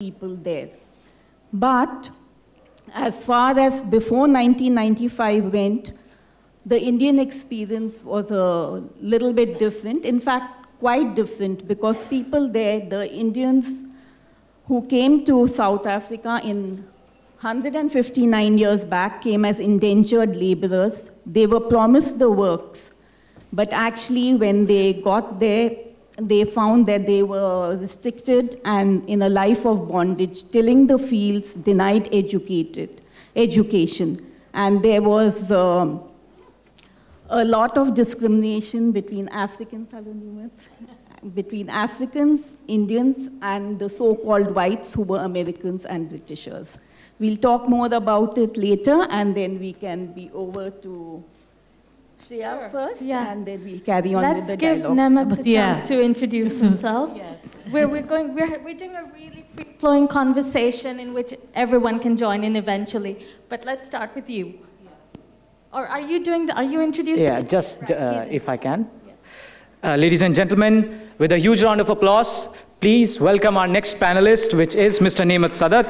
people there. But as far as before 1995 went, the Indian experience was a little bit different. In fact, quite different because people there, the Indians who came to South Africa in 159 years back, came as indentured laborers. They were promised the works, but actually, when they got there, they found that they were restricted and in a life of bondage, tilling the fields, denied educated, education. And there was um, a lot of discrimination between Africans, between Africans, Indians, and the so-called whites who were Americans and Britishers. We'll talk more about it later, and then we can be over to Shreya Sure. first, Yeah. and then we'll carry on Let's with the give dialogue. Nemat But a yeah. chance to introduce himself. Yes. We're, we're, going, we're, we're doing a really free-flowing conversation in which everyone can join in eventually. But let's start with you. Yes. Or are you doing the, are you introducing? Yeah, just uh, if I can. Uh, ladies and gentlemen, with a huge round of applause, please welcome our next panelist, which is Mr. Nemat Sadat.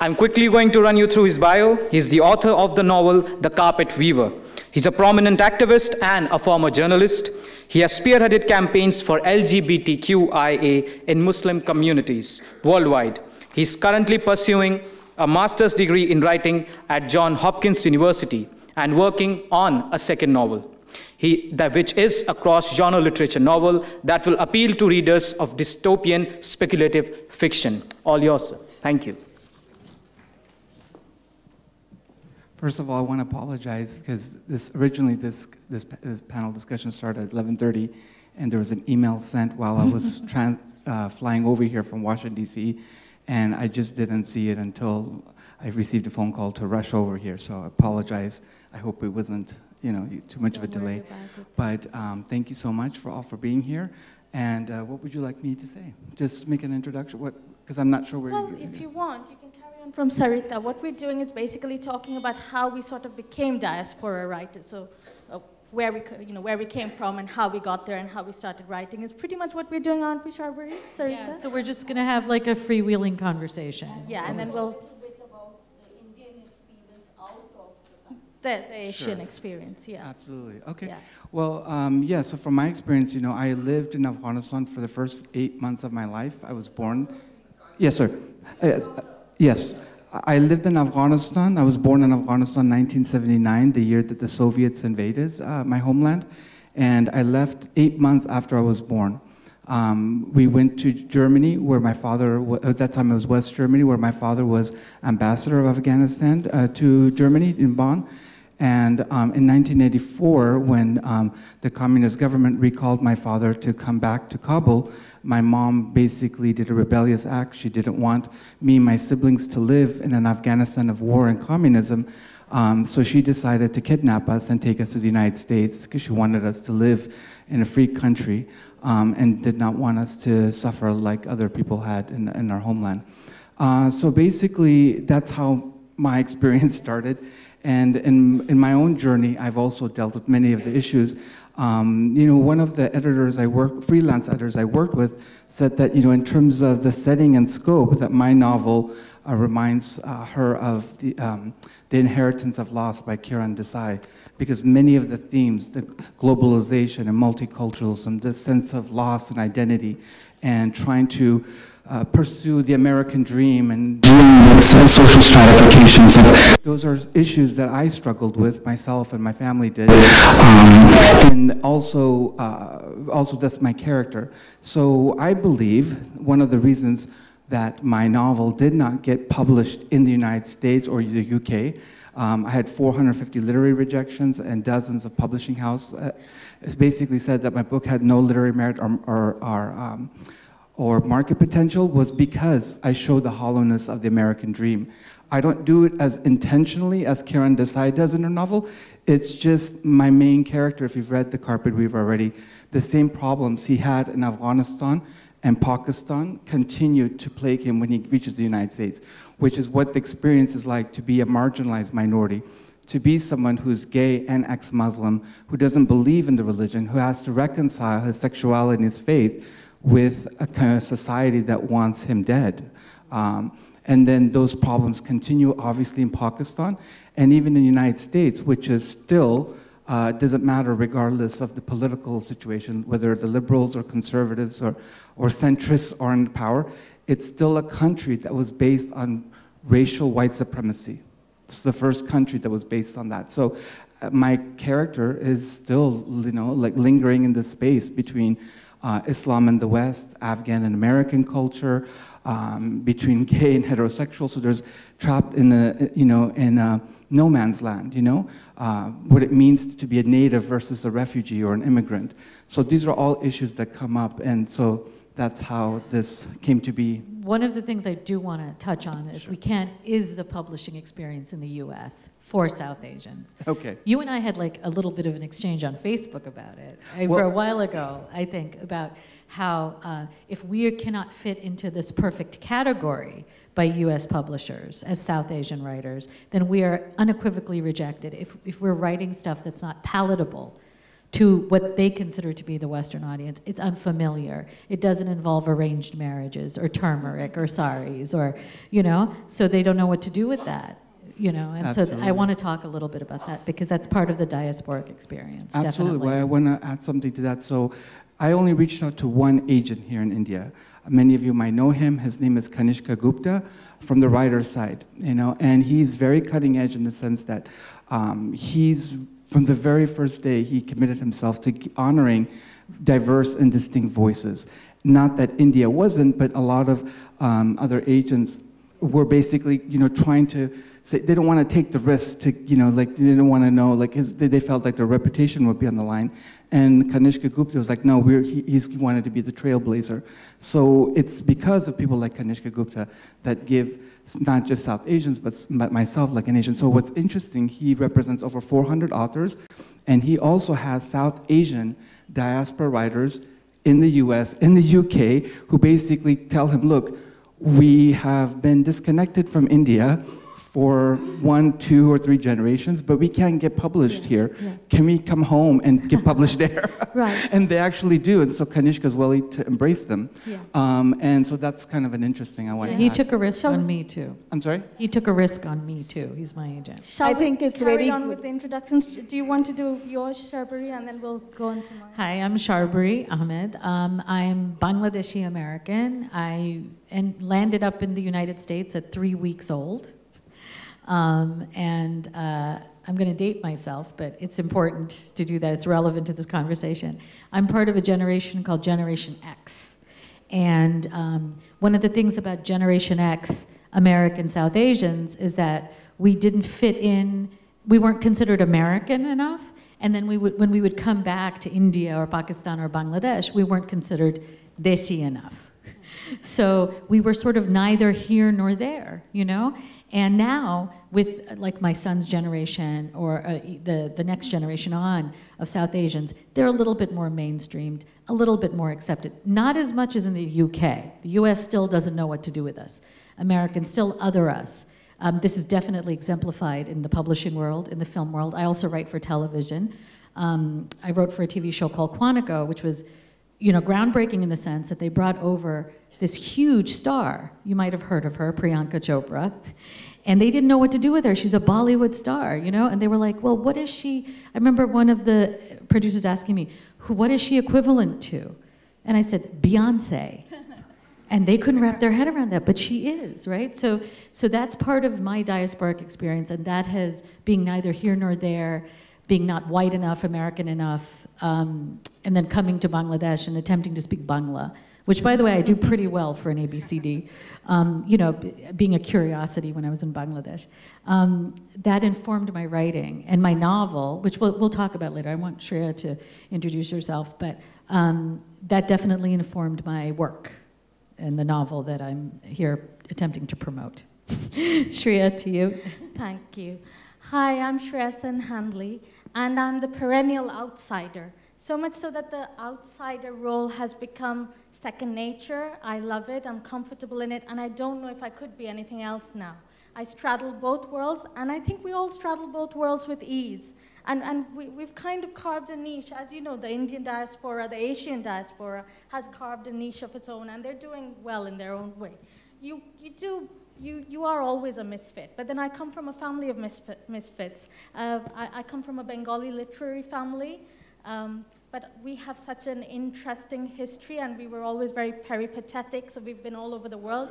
I'm quickly going to run you through his bio. He's the author of the novel The Carpet Weaver. He's a prominent activist and a former journalist. He has spearheaded campaigns for LGBTQIA in Muslim communities worldwide. He's currently pursuing a master's degree in writing at Johns Hopkins University and working on a second novel, he, that, which is a cross-genre literature novel that will appeal to readers of dystopian speculative fiction. All yours, sir. Thank you. First of all, I want to apologize because this originally this, this this panel discussion started at 11:30, and there was an email sent while I was tran- uh, flying over here from Washington D.C., and I just didn't see it until I received a phone call to rush over here. So I apologize. I hope it wasn't you know too much of a Don't delay. But um, thank you so much for all for being here. And uh, what would you like me to say? Just make an introduction. What? Because I'm not sure where. Well, you're if you want, you can carry on from Sarita. What we're doing is basically talking about how we sort of became diaspora writers. So, uh, where we, you know, where we came from and how we got there and how we started writing is pretty much what we're doing, aren't we, Sharbari? Sarita? Yeah, so we're just going to have like a freewheeling conversation. Yeah, and then we'll talk about the, Indian experience out of the Asian Sure. experience. Yeah. Absolutely. Okay. Yeah. Well, um, yeah, so from my experience, you know, I lived in Afghanistan for the first eight months of my life. I was born. Yes, sir. Uh, Yes. Yes. I lived in Afghanistan. I was born in Afghanistan 1979, the year that the Soviets invaded uh, my homeland. And I left eight months after I was born. Um, we went to Germany, where my father, at that time it was West Germany, where my father was ambassador of Afghanistan uh, to Germany in Bonn. And um, in 1984, when um, the communist government recalled my father to come back to Kabul, my mom basically did a rebellious act. She didn't want me and my siblings to live in an Afghanistan of war and communism. Um, so she decided to kidnap us and take us to the United States because she wanted us to live in a free country um, and did not want us to suffer like other people had in, in our homeland. Uh, so basically, that's how my experience started. And in, in my own journey, I've also dealt with many of the issues. Um, you know, one of the editors I work, freelance editors I worked with, said that, you know, in terms of the setting and scope, that my novel uh, reminds uh, her of the, um, the Inheritance of Loss by Kiran Desai, because many of the themes, the globalization and multiculturalism, the sense of loss and identity, and trying to uh, pursue the American dream and dealing with social stratifications. Those are issues that I struggled with myself and my family did, um, and also, uh, also that's my character. So I believe one of the reasons that my novel did not get published in the United States or the UK. Um, I had 450 literary rejections and dozens of publishing houses. Uh, basically said that my book had no literary merit or, or, or um, or market potential was because I show the hollowness of the American dream. I don't do it as intentionally as Kiran Desai does in her novel. It's just my main character, if you've read The Carpet Weaver already, the same problems he had in Afghanistan and Pakistan continue to plague him when he reaches the United States, which is what the experience is like to be a marginalized minority to be someone who's gay and ex-Muslim, who doesn't believe in the religion, who has to reconcile his sexuality and his faith with a kind of society that wants him dead. Um, and then those problems continue, obviously, in Pakistan and even in the United States, which is still uh, doesn't matter regardless of the political situation, whether the liberals or conservatives or, or centrists are in power. It's still a country that was based on racial white supremacy. It's the first country that was based on that. So uh, my character is still, you know, like lingering in the space between uh, Islam and the West, Afghan and American culture, um, between gay and heterosexual. So there's trapped in a, you know, in a no man's land, you know, uh, what it means to be a native versus a refugee or an immigrant. So these are all issues that come up, and so that's how this came to be. One of the things I do want to touch on is we can't is the publishing experience in the U.S. for South Asians. Okay. You and I had like a little bit of an exchange on Facebook about it I- for a while ago. I think about how uh, if we cannot fit into this perfect category by U.S. publishers as South Asian writers, then we are unequivocally rejected. If if we're writing stuff that's not palatable to what they consider to be the Western audience. It's unfamiliar. It doesn't involve arranged marriages or turmeric or saris or, you know, so they don't know what to do with that, you know. And so I want to talk a little bit about that because that's part of the diasporic experience. Absolutely. Definitely. Well, I want to add something to that. So, I only reached out to one agent here in India. Many of you might know him. His name is Kanishka Gupta from the writer's side, you know, and he's very cutting edge in the sense that um, he's from the very first day he committed himself to honoring diverse and distinct voices. Not that India wasn't, but a lot of um, other agents were basically, you know, trying to say they don't want to take the risk to, you know, like they didn't want to know, like his, they, felt like their reputation would be on the line. And Kanishka Gupta was like, no, we're, he, he's, he wanted to be the trailblazer. So it's because of people like Kanishka Gupta that give not just South Asians, but, myself like an Asian. So what's interesting, he represents over 400 authors, and he also has South Asian diaspora writers in the US, in the UK, who basically tell him, look, we have been disconnected from India for one, two, or three generations, but we can't get published here. yeah. Can we come home and get published there? Right. and they actually do, and so Kanishka is willing to embrace them. Yeah. Um, and so that's kind of an interesting. I want Yeah, to. he add. took a risk So- on me too. I'm sorry. He took a risk on me too. He's my agent. Shall I we think it's carry very on good. with the introductions? Do you want to do yours, Sharbari, and then we'll go on to mine? Hi, I'm Sharbari Ahmed. Um, I'm Bangladeshi American. I and landed up in the United States at three weeks old. Um, and uh, I'm going to date myself, but it's important to do that. It's relevant to this conversation. I'm part of a generation called Generation X. And um, one of the things about Generation X, American South Asians, is that we didn't fit in, we weren't considered American enough. And then we would, when we would come back to India or Pakistan or Bangladesh, we weren't considered desi enough. So we were sort of neither here nor there, you know? And now, with like my son's generation or uh, the, the next generation on of South Asians, they're a little bit more mainstreamed, a little bit more accepted. Not as much as in the UK. The US still doesn't know what to do with us. Americans still other us. Um, this is definitely exemplified in the publishing world, in the film world. I also write for television. Um, I wrote for a TV show called Quantico, which was, you know, groundbreaking in the sense that they brought over this huge star. You might have heard of her, Priyanka Chopra. And they didn't know what to do with her. She's a Bollywood star, you know? And they were like, well, what is she? I remember one of the producers asking me, what is she equivalent to? And I said, Beyonce. And they couldn't wrap their head around that, but she is, right? So, so that's part of my diasporic experience, and that has being neither here nor there, being not white enough, American enough, um, and then coming to Bangladesh and attempting to speak Bangla, which, by the way, I do pretty well for an ABCD. Um, you know, being a curiosity when I was in Bangladesh, um, that informed my writing and my novel, which we'll, we'll talk about later. I want Shreya to introduce herself, but um, that definitely informed my work and the novel that I'm here attempting to promote. Shreya, to you. Thank you. Hi, I'm Shreya Sen Handley, and I'm the perennial outsider. So much so that the outsider role has become second nature. I love it, I'm comfortable in it, and I don't know if I could be anything else now. I straddle both worlds, and I think we all straddle both worlds with ease. And, and we, we've kind of carved a niche. As you know, the Indian diaspora, the Asian diaspora has carved a niche of its own, and they're doing well in their own way. you, you do, you, you are always a misfit. But then I come from a family of misfit, misfits. Uh, I, I, come from a Bengali literary family. Um, but we have such an interesting history and we were always very peripatetic, so we've been all over the world.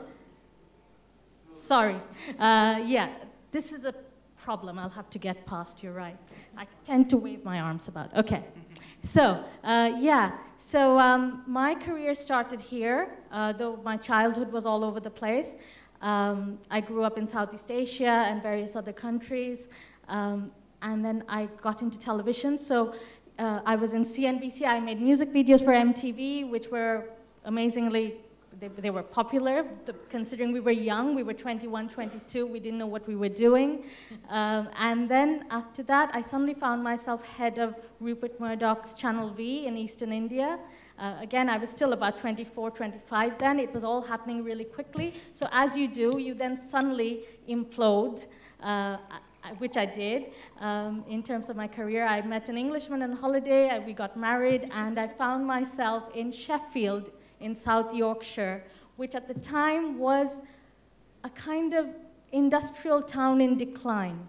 Sorry. Uh, yeah, this is a problem I'll have to get past, you're right. I tend to wave my arms about. Okay. So, uh, yeah, so um, my career started here, uh, though my childhood was all over the place. Um, I grew up in Southeast Asia and various other countries, um, and then I got into television. So uh, I was in CNBC. I made music videos for MTV, which were amazingly, they, they were popular. considering we were young, we were 21, 22, we didn't know what we were doing. Um, and then after that, I suddenly found myself head of Rupert Murdoch's Channel V in Eastern India. Uh, again, I was still about 24, 25 then. It was all happening really quickly. So as you do, you then suddenly implode. Uh, which I did um, in terms of my career. I met an Englishman on holiday, we got married, and I found myself in Sheffield in South Yorkshire, which at the time was a kind of industrial town in decline.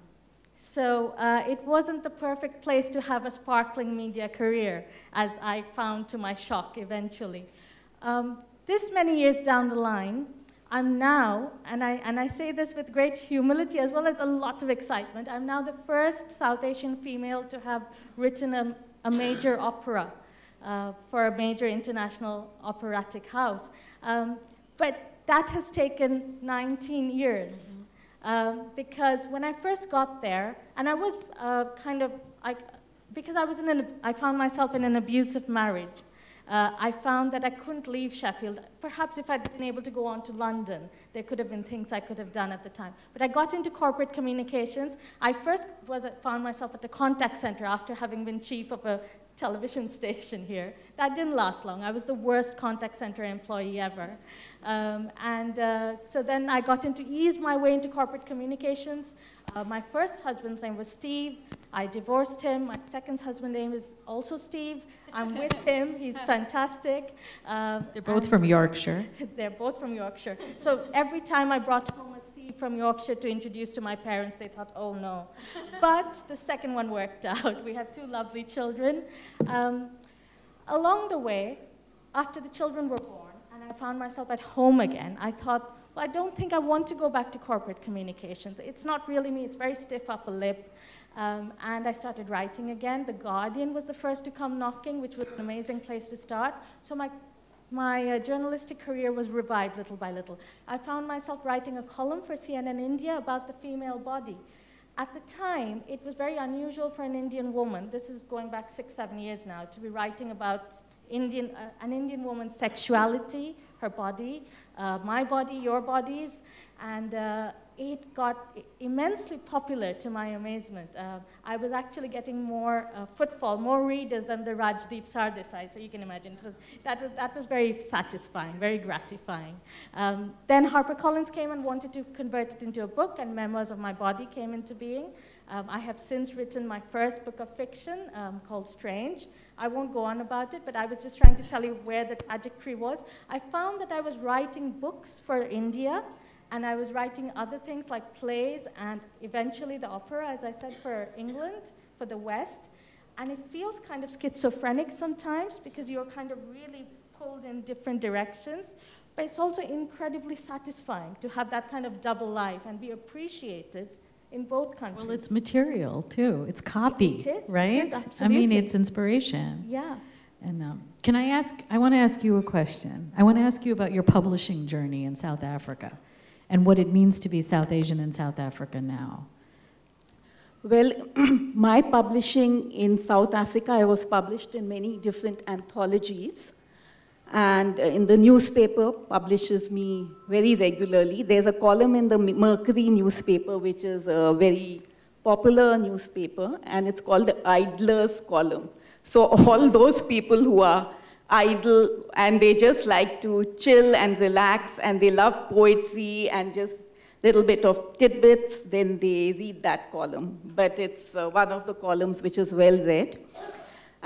So uh, it wasn't the perfect place to have a sparkling media career, as I found to my shock eventually. Um, this many years down the line, I'm now, and I, and I say this with great humility as well as a lot of excitement, I'm now the first South Asian female to have written a, a major opera uh, for a major international operatic house. Um, but that has taken 19 years. Mm -hmm. um, because when I first got there, and I was uh, kind of, I, because I was in an, I found myself in an abusive marriage uh, I found that I couldn't leave Sheffield. Perhaps if I'd been able to go on to London, there could have been things I could have done at the time. But I got into corporate communications. I first was, found myself at the contact center after having been chief of a television station here. That didn't last long. I was the worst contact center employee ever. Um, and uh, so then I got into, eased my way into corporate communications. Uh, my first husband's name was Steve. I divorced him. My second husband's name is also Steve. I'm with him. He's fantastic. Uh, they're both from Yorkshire. they're both from Yorkshire. So every time I brought home a Steve from Yorkshire to introduce to my parents, they thought, oh no. but the second one worked out. We have two lovely children. Um, along the way, after the children were born, and I found myself at home again, I thought, well, I don't think I want to go back to corporate communications. It's not really me. It's very stiff upper lip. Um, and I started writing again. The Guardian was the first to come knocking, which was an amazing place to start. So my, my uh, journalistic career was revived little by little. I found myself writing a column for CNN India about the female body. At the time, it was very unusual for an Indian woman, this is going back six, seven years now, to be writing about Indian, uh, an Indian woman's sexuality, her body, uh, my body, your bodies, and uh, it got immensely popular to my amazement. Uh, I was actually getting more uh, footfall, more readers than the Rajdeep Sardesai, so you can imagine. Was, that, was, that was very satisfying, very gratifying. Um, then HarperCollins came and wanted to convert it into a book, and Memoirs of My Body came into being. Um, I have since written my first book of fiction um, called Strange. I won't go on about it, but I was just trying to tell you where the trajectory was. I found that I was writing books for India, and I was writing other things like plays and eventually the opera, as I said, for England, for the West. And it feels kind of schizophrenic sometimes because you're kind of really pulled in different directions. But it's also incredibly satisfying to have that kind of double life and be appreciated in both countries. Well, it's material too. It's copy, it is, right? It is, I mean, it's inspiration. Yeah. And um, can I ask? I want to ask you a question. I want to ask you about your publishing journey in South Africa and what it means to be South Asian in South Africa now? Well, my publishing in South Africa, I was published in many different anthologies. And uh, in the newspaper publishes me very regularly. There's a column in the Mercury newspaper, which is a very popular newspaper, and it's called the Idlers column. So all those people who are idle and they just like to chill and relax and they love poetry and just little bit of tidbits, then they read that column. But it's uh, one of the columns which is well read.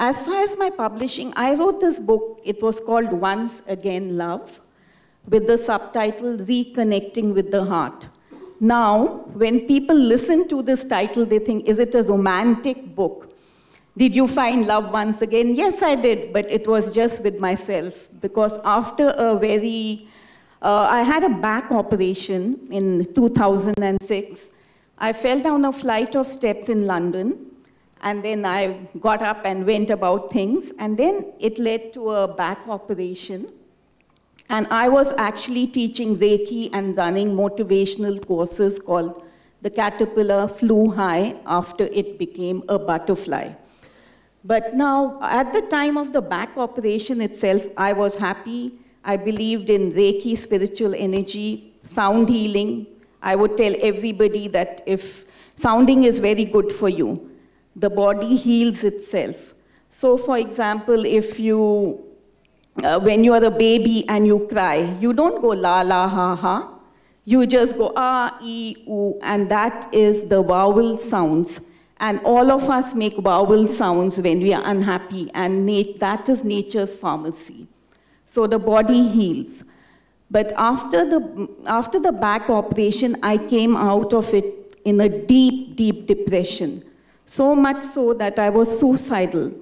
As far as my publishing, I wrote this book. It was called Once Again Love, with the subtitle Reconnecting with the Heart. Now, when people listen to this title, they think, is it a romantic book? Did you find love once again? Yes, I did, but it was just with myself. Because after a very, uh, I had a back operation in 2006. I fell down a flight of steps in London, and then I got up and went about things, and then it led to a back operation. And I was actually teaching Reiki and running motivational courses called The Caterpillar Flew High after it became a butterfly. But now, at the time of the back operation itself, I was happy. I believed in Reiki, spiritual energy, sound healing. I would tell everybody that if sounding is very good for you, the body heals itself. So, for example, if you uh, when you are a baby and you cry, you don't go la la ha ha. You just go ah, e, oo, and that is the vowel sounds. And all of us make vowel sounds when we are unhappy, and that is nature's pharmacy. So the body heals. But after the, after the back operation, I came out of it in a deep, deep depression. So much so that I was suicidal.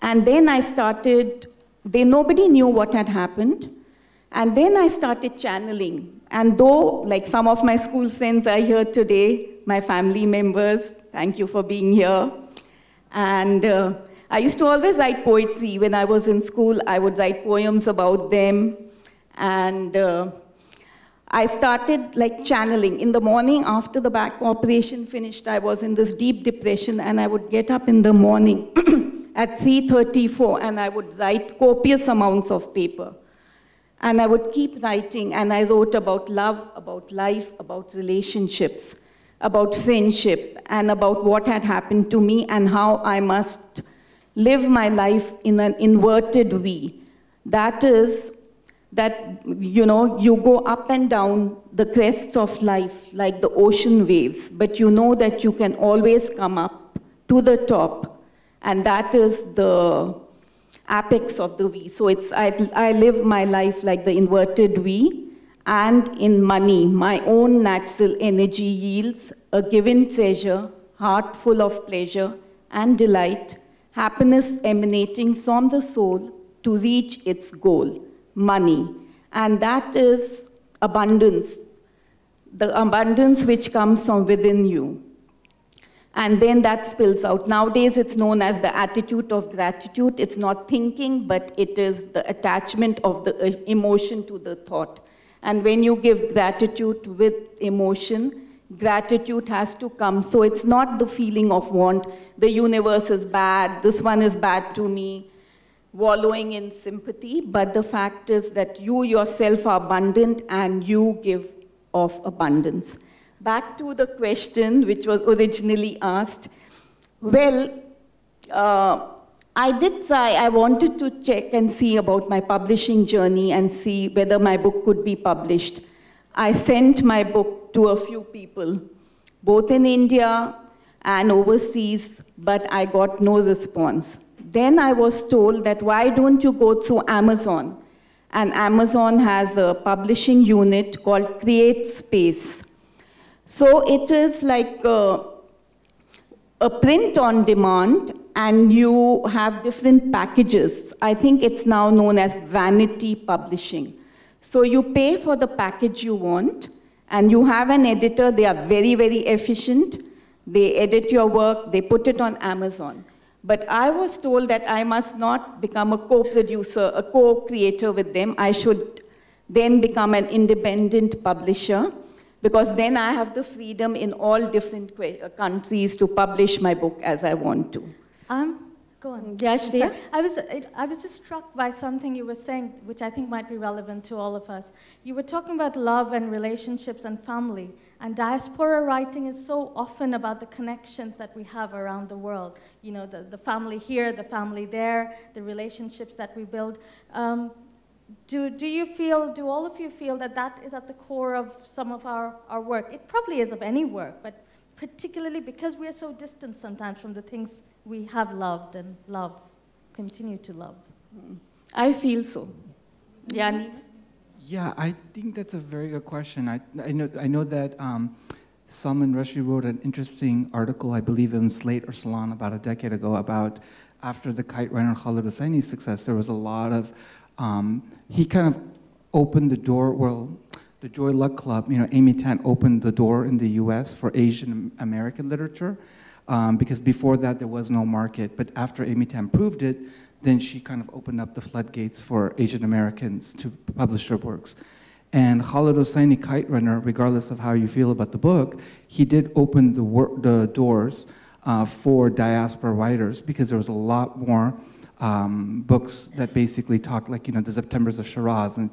And then I started they, nobody knew what had happened. And then I started channeling. And though, like some of my school friends are here today, my family members, thank you for being here. And uh, I used to always write poetry. When I was in school, I would write poems about them. And uh, I started like channeling. In the morning after the back operation finished, I was in this deep depression and I would get up in the morning at 3.34 and I would write copious amounts of paper. And I would keep writing and I wrote about love, about life, about relationships, about friendship, and about what had happened to me and how I must live my life in an inverted way. That is, that you know you go up and down the crests of life like the ocean waves but you know that you can always come up to the top and that is the apex of the V. So it's, I, I live my life like the inverted V, and in money, my own natural energy yields a given treasure, heart full of pleasure and delight, happiness emanating from the soul to reach its goal, money. And that is abundance, the abundance which comes from within you. And then that spills out. Nowadays, it's known as the attitude of gratitude. It's not thinking, but it is the attachment of the uh, emotion to the thought. And when you give gratitude with emotion, gratitude has to come. So it's not the feeling of want, the universe is bad, this one is bad to me, wallowing in sympathy, but the fact is that you yourself are abundant and you give of abundance. Back to the question which was originally asked. Well, uh, I did try, I wanted to check and see about my publishing journey and see whether my book could be published. I sent my book to a few people, both in India and overseas, but I got no response. Then I was told that why don't you go through Amazon? And Amazon has a publishing unit called Create Space. So it is like a, a print on demand and you have different packages. I think it's now known as vanity publishing. So you pay for the package you want, and you have an editor. They are very, very efficient. They edit your work, they put it on Amazon. But I was told that I must not become a co-producer, a co-creator with them. I should then become an independent publisher because then I have the freedom in all different uh, countries to publish my book as I want to. Um, go on. Yes, I was, I was just struck by something you were saying, which I think might be relevant to all of us. You were talking about love and relationships and family. And diaspora writing is so often about the connections that we have around the world. You know, the, the family here, the family there, the relationships that we build. Um, do, do you feel, do all of you feel that that is at the core of some of our, our work? It probably is of any work, but particularly because we are so distant sometimes from the things we have loved and love, continue to love. I feel so. Yani? Yeah, I think that's a very good question. I, I know I know that um, Salman Rushdie wrote an interesting article, I believe in Slate or Salon about a decade ago, about after the kite runner Khaled Hosseini's success, there was a lot of um, he kind of opened the door. Well, the Joy Luck Club, you know, Amy Tan opened the door in the U.S. for Asian American literature. Um, because before that there was no market. But after Amy Tan proved it, then she kind of opened up the floodgates for Asian Americans to publish their works. And Khaled Hosseini, Kite Runner, regardless of how you feel about the book, he did open the, the doors uh, for diaspora writers because there was a lot more um, books that basically talked like, you know, the Septembers of Shiraz, and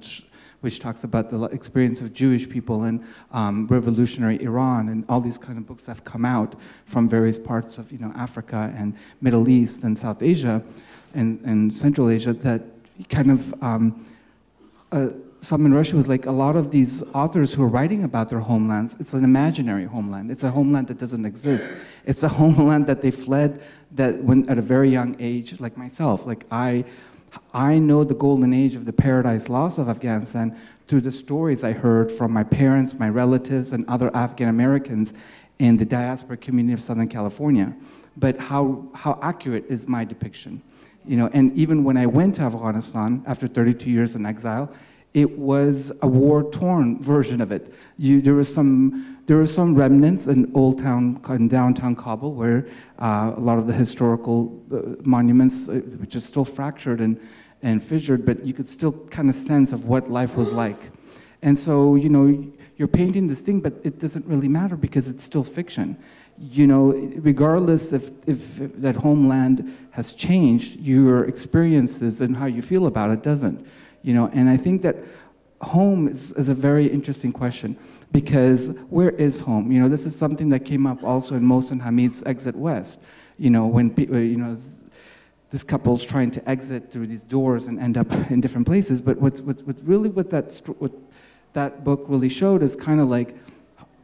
which talks about the experience of Jewish people in um, revolutionary Iran, and all these kind of books have come out from various parts of, you know, Africa and Middle East and South Asia and, and Central Asia that kind of, um, uh, Rushdie was like a lot of these authors who are writing about their homelands, it's an imaginary homeland. It's a homeland that doesn't exist. It's a homeland that they fled that when at a very young age, like myself, like I, I know the golden age of the paradise lost of Afghanistan through the stories I heard from my parents, my relatives, and other Afghan Americans in the diaspora community of Southern California. But how, how accurate is my depiction? You know, and even when I went to Afghanistan after 32 years in exile, it was a war-torn version of it. You, there was some there are some remnants in Old Town, in downtown Kabul, where uh, a lot of the historical uh, monuments, uh, which are still fractured and, and fissured, but you could still kind of sense of what life was like. And so, you know, you're painting this thing, but it doesn't really matter because it's still fiction you know, regardless if, if, if, that homeland has changed, your experiences and how you feel about it doesn't. You know, and I think that home is, is a very interesting question because where is home? You know, this is something that came up also in Mohsin Hamid's Exit West. You know, when uh, you know this couple's trying to exit through these doors and end up in different places. But what's, what's, what's really what that what that book really showed is kind of like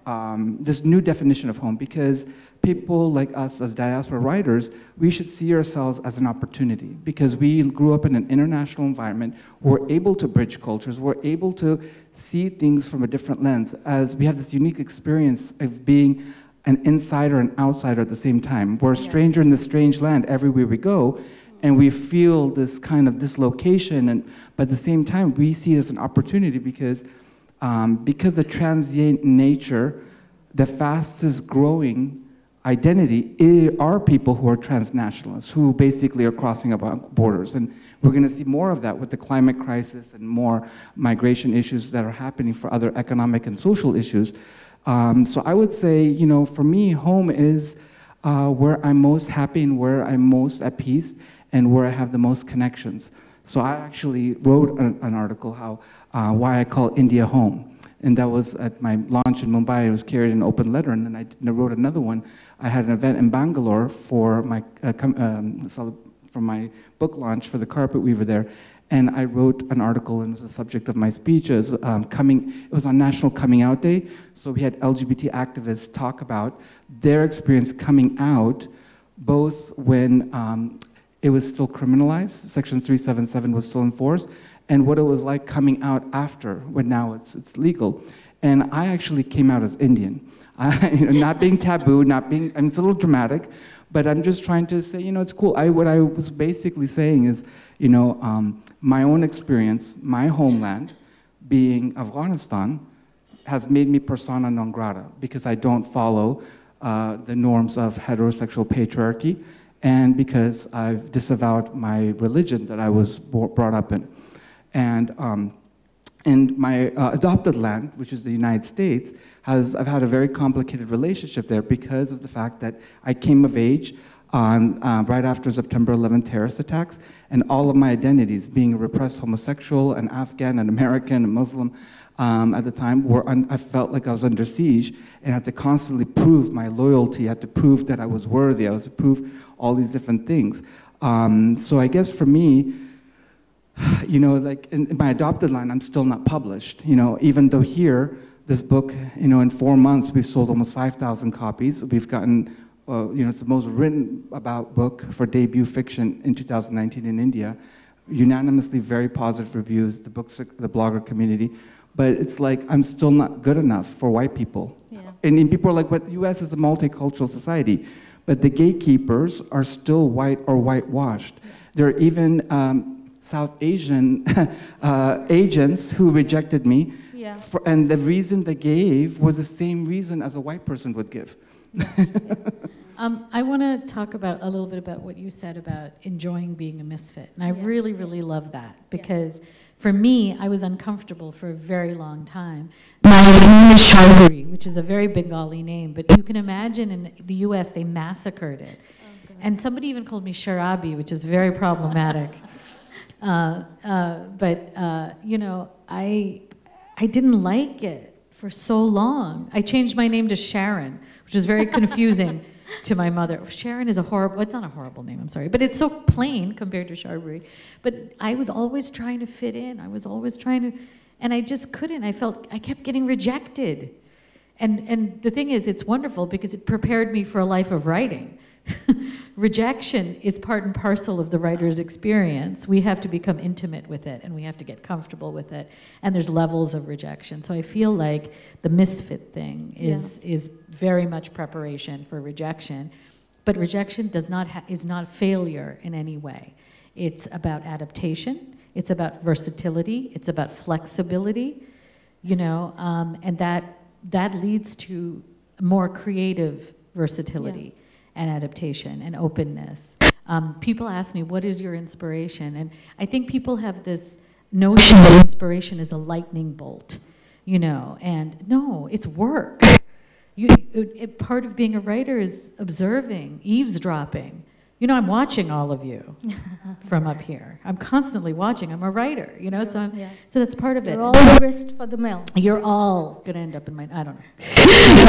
um, this new definition of home because people like us as diaspora writers, we should see ourselves as an opportunity because we grew up in an international environment. We're able to bridge cultures. We're able to see things from a different lens as we have this unique experience of being an insider and outsider at the same time. We're a stranger yes. in this strange land everywhere we go and we feel this kind of dislocation and but at the same time we see it as an opportunity because um, because the transient nature, the fastest growing identity are people who are transnationalists, who basically are crossing borders. And we're going to see more of that with the climate crisis and more migration issues that are happening for other economic and social issues. Um, so I would say, you know, for me, home is uh, where I'm most happy and where I'm most at peace and where I have the most connections. So I actually wrote an, an article how uh, why I call India home. And that was at my launch in Mumbai. It was carried in an open letter, and then I, wrote another one. I had an event in Bangalore for my uh, um, for my book launch for the carpet weaver there, and I wrote an article, and it was the subject of my speech. It was, um, coming, it was on National Coming Out Day, so we had LGBT activists talk about their experience coming out, both when um, it was still criminalized, Section 377 was still enforced, and what it was like coming out after, when now it's, it's legal. And I actually came out as Indian. I, you know, not being taboo, not being, I it's a little dramatic, but I'm just trying to say, you know, it's cool. I, what I was basically saying is, you know, um, my own experience, my homeland, being Afghanistan, has made me persona non grata because I don't follow uh, the norms of heterosexual patriarchy and because I've disavowed my religion that I was brought up in. And, um, and my uh, adopted land, which is the United States, has, I've had a very complicated relationship there because of the fact that I came of age on, uh, right after September 11 terrorist attacks, and all of my identities, being a repressed homosexual, an Afghan, an American, a Muslim, um, at the time, were I felt like I was under siege and had to constantly prove my loyalty, had to prove that I was worthy, I was to prove all these different things. Um, so I guess for me, you know, like in, in my adopted line, I'm still not published. You know, even though here, this book, you know, in four months, we've sold almost 5,000 copies. We've gotten, uh, you know, it's the most written about book for debut fiction in 2019 in India. unanimously very positive reviews, the books, the blogger community, but it's like I'm still not good enough for white people. Yeah. And, and people are like, but U.S. is a multicultural society, but the gatekeepers are still white or whitewashed. There are even um, South Asian uh, agents who rejected me, Yeah. for, and the reason they gave was the same reason as a white person would give. Um, I want to talk about a little bit about what you said about enjoying being a misfit, and I Yeah. really, really love that because for me, I was uncomfortable for a very long time. My name is Sharbari, which is a very Bengali name, but you can imagine in the U.S. they massacred it, and somebody even called me Sharabi, which is very problematic. uh, uh, but uh, you know, I I didn't like it for so long. I changed my name to Sharon, which was very confusing to my mother. Sharon is a horrible, it's not a horrible name, I'm sorry, but it's so plain compared to Sharbari. But I was always trying to fit in. I was always trying to, and I just couldn't. I felt, I kept getting rejected. And, and the thing is, it's wonderful because it prepared me for a life of writing. Rejection is part and parcel of the writer's experience. We have to become intimate with it and we have to get comfortable with it. And there's levels of rejection. So I feel like the misfit thing is, is very much preparation for rejection. But rejection does not ha- is not failure in any way. It's about adaptation, it's about versatility, it's about flexibility, you know, um, and that, that leads to more creative versatility and adaptation and openness. Um, people ask me, what is your inspiration? And I think people have this notion that inspiration is a lightning bolt, you know, and no, it's work. You, it, it- part of being a writer is observing, eavesdropping. You know, I'm watching all of you from up here. I'm constantly watching. I'm a writer, you know, so, I'm, Yeah. so that's part of it. You're all grist for the mill. You're all going to end up in my, I don't know. you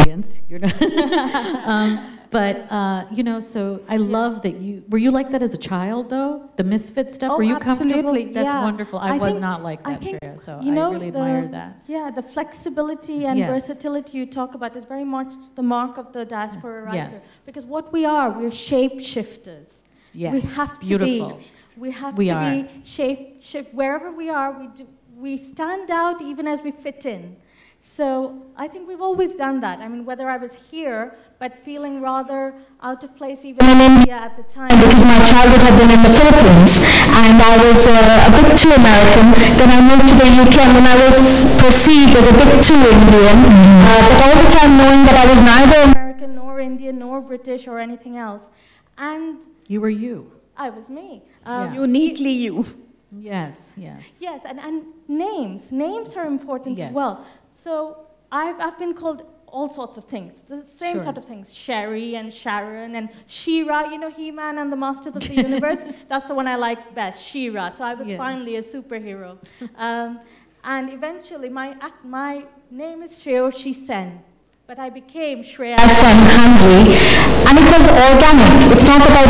audience. You're not. um, but uh, you know, so I love that you were you like that as a child though. The misfit stuff. Oh, were you comfortable? absolutely, That's yeah. wonderful. I, I was think- not like that, think, Shreya. So you I know, really the- admire that. Yeah, the flexibility and Yes. versatility you talk about is very much the mark of the diaspora writer. Yes. Because what we are, we're shape shifters. Yes. We have to Beautiful. be. We have We to are. be shape shift wherever we are. We do, we stand out even as we fit in. So I think we've always done that. I mean, whether I was here but feeling rather out of place even in India at the time. because my childhood had been in the Philippines and I was uh, a bit too American. Then I moved to the UK and then I was perceived as a bit too Indian. Uh, but all the time knowing that I was neither American nor Indian nor British or anything else. And You were you. I was me. Um, Yeah. Uniquely you. Yes. Yes. Yes, and, and names. Names are important Yes. as well. So I've, I've been called all sorts of things. The same Sure. sort of things. Sherry and Sharon and She-Ra, you know, He-Man and the Masters of the Universe. That's the one I like best, She-Ra. So I was Yeah. finally a superhero. um, and eventually, my, my name is Shreyoshi Sen. But I became Shreya Sen Handley and it was organic. It's not that I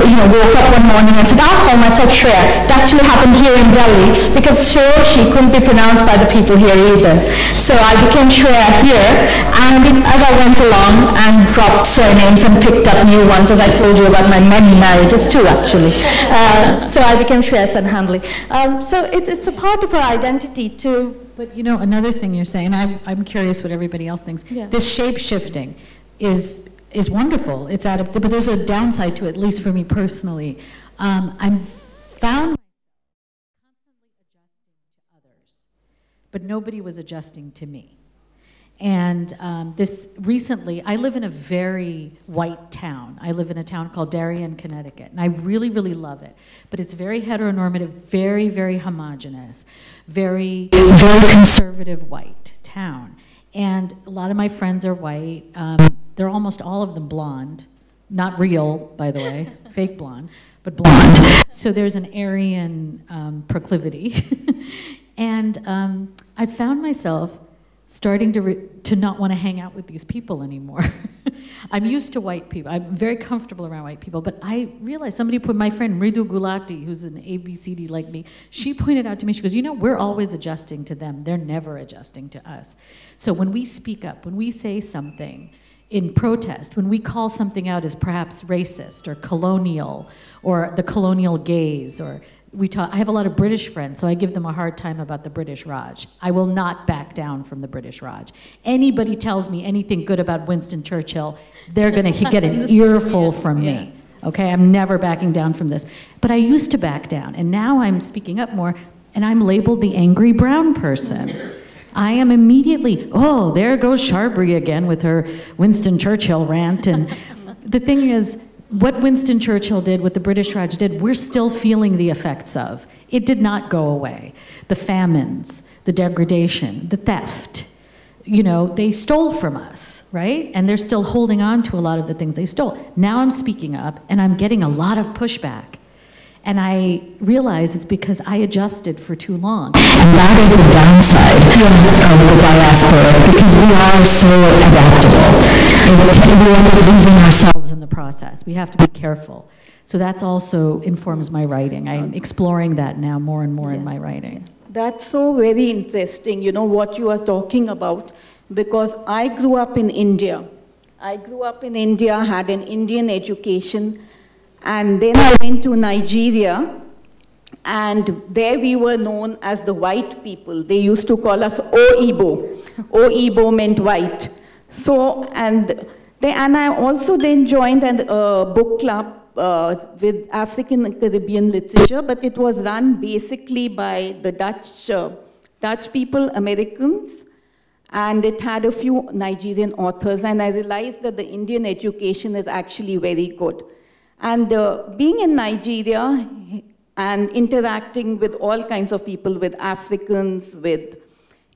you know, woke up one morning and said, I'll call myself Shreya. It actually happened here in Delhi because Shreyoshi couldn't be pronounced by the people here either. So I became Shreya here and it, as I went along and dropped surnames and picked up new ones as I told you about my many marriages too actually. Uh, so I became Shreya Sen Handley. Um, so it's, it's a part of our identity to But you know, another thing you're saying, and I'm, I'm curious what everybody else thinks. Yeah. This shape shifting is is wonderful. It's adapt, but there's a downside to it, at least for me personally. Um, I'm found constantly adjusting to others, but nobody was adjusting to me. And um, this recently, I live in a very white town. I live in a town called Darien, Connecticut, and I really, really love it. But it's very heteronormative, very, very homogenous, very, very conservative white town. And a lot of my friends are white. Um, they're almost all of them blonde, not real, by the way, fake blonde, but blonde. So there's an Aryan um, proclivity. and um, I found myself starting to, to not want to hang out with these people anymore. I'm used to white people. I'm very comfortable around white people, but I realized somebody put my friend Mridu Gulati, who's an ABCD like me, she pointed out to me, she goes, You know, we're always adjusting to them, they're never adjusting to us. So when we speak up, when we say something, in protest, when we call something out as perhaps racist or colonial or the colonial gaze or we talk, I have a lot of British friends, so I give them a hard time about the British Raj. I will not back down from the British Raj. Anybody tells me anything good about Winston Churchill, they're going to get an earful from me. Okay, I'm never backing down from this. But I used to back down, and now I'm speaking up more, and I'm labeled the angry brown person. I am immediately, oh, there goes Sharbari again with her Winston Churchill rant. And the thing is, what Winston Churchill did, what the British Raj did, we're still feeling the effects of. It did not go away. The famines, the degradation, the theft, you know, they stole from us, right? And they're still holding on to a lot of the things they stole. Now I'm speaking up and I'm getting a lot of pushback. And I realize it's because I adjusted for too long. And that is the downside of the diaspora because we are so adaptable. And we end up losing ourselves in the process. We have to be careful. So that's also informs my writing. I'm exploring that now more and more yeah. in my writing. That's so very interesting, you know, what you are talking about, because I grew up in India. I grew up in India, had an Indian education, and then I went to Nigeria, and there we were known as the white people. They used to call us Oyibo. Oyibo meant white. So, and, they, and I also then joined a uh, book club uh, with African and Caribbean literature, but it was run basically by the Dutch, uh, Dutch people, Americans, and it had a few Nigerian authors, and I realized that the Indian education is actually very good. And uh, being in Nigeria and interacting with all kinds of people, with Africans, with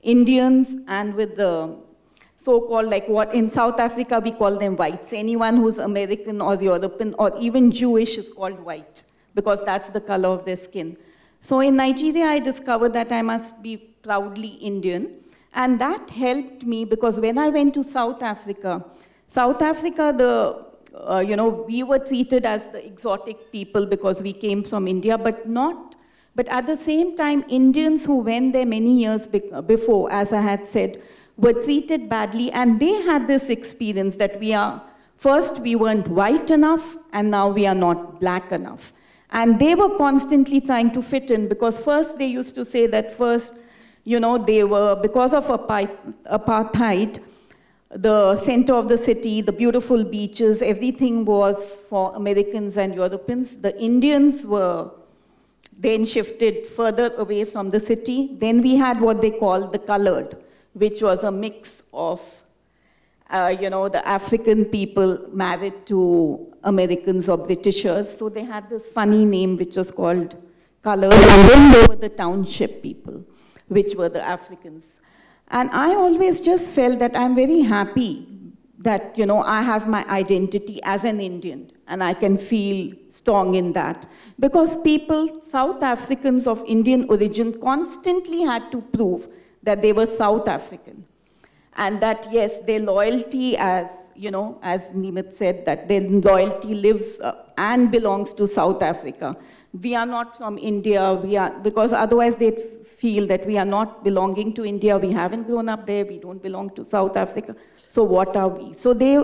Indians, and with the so-called, like what in South Africa we call them whites. Anyone who's American or European or even Jewish is called white because that's the color of their skin. So in Nigeria, I discovered that I must be proudly Indian. And that helped me because when I went to South Africa, South Africa, the uh, you know, we were treated as the exotic people because we came from India, but not, but at the same time, Indians who went there many years be before, as I had said, were treated badly, and they had this experience that we are, first we weren't white enough, and now we are not black enough. And they were constantly trying to fit in because first they used to say that first, you know, they were, because of apartheid, the center of the city, the beautiful beaches, everything was for Americans and Europeans. The Indians were then shifted further away from the city. Then we had what they called the colored, which was a mix of, uh, you know, the African people married to Americans or Britishers. So they had this funny name which was called colored. And then they were the township people, which were the Africans. And I always just felt that I'm very happy that, you know, I have my identity as an Indian and I can feel strong in that. Because people, South Africans of Indian origin, constantly had to prove that they were South African. And that, yes, their loyalty, as, you know, as Nemat said, that their loyalty lives uh, and belongs to South Africa. We are not from India, we are, because otherwise they'd feel that we are not belonging to India, we haven't grown up there, we don't belong to South Africa, so what are we? So they,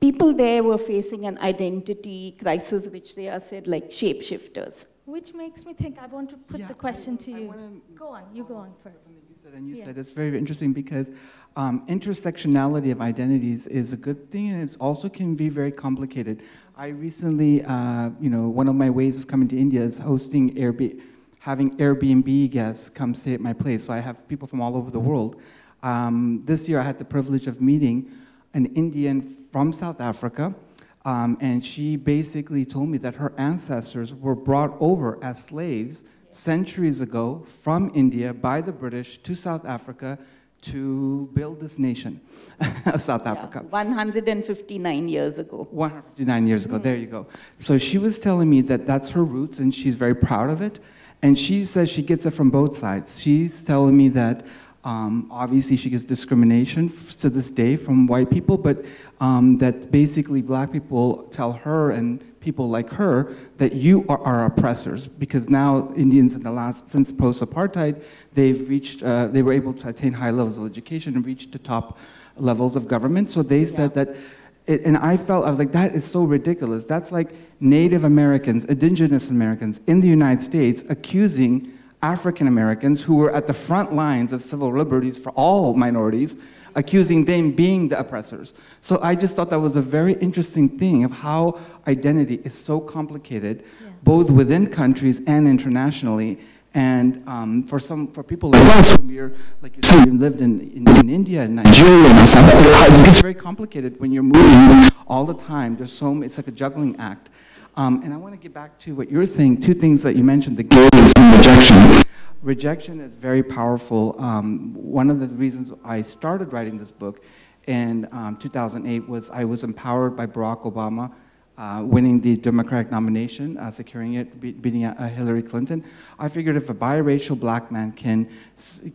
people there were facing an identity crisis, which they are said like shapeshifters. Which makes me think I want to put yeah, the question I, to you. Wanna, go on, you go on first. You said, and you yeah. said it's very interesting because um, intersectionality of identities is a good thing, and it also can be very complicated. I recently, uh, you know, one of my ways of coming to India is hosting Airbnb having Airbnb guests come stay at my place. So I have people from all over the world. Um, this year I had the privilege of meeting an Indian from South Africa, um, and she basically told me that her ancestors were brought over as slaves centuries ago from India by the British to South Africa to build this nation of South yeah, Africa. 159 years ago. 159 years ago, mm. there you go. So she was telling me that that's her roots and she's very proud of it. And she says she gets it from both sides. She's telling me that um, obviously she gets discrimination to this day from white people, but um, that basically black people tell her and people like her that you are our oppressors because now Indians in the last, since post-apartheid, they've reached, uh, they were able to attain high levels of education and reach the top levels of government. So they said yeah. that It, and I felt, I was like, that is so ridiculous. That's like Native Americans, indigenous Americans in the United States accusing African Americans who were at the front lines of civil liberties for all minorities, accusing them being the oppressors. So I just thought that was a very interesting thing of how identity is so complicated, yeah. both within countries and internationally. And um, for some, for people like us, who like you said, you lived in, in, in India and Nigeria and South Africa, it's very complicated when you're moving all the time. There's so, it's like a juggling act. Um, and I want to get back to what you were saying, two things that you mentioned, the and rejection. Rejection is very powerful. Um, one of the reasons I started writing this book in um, 2008 was I was empowered by Barack Obama uh, winning the Democratic nomination, uh, securing it, be beating uh, Hillary Clinton. I figured if a biracial black man can,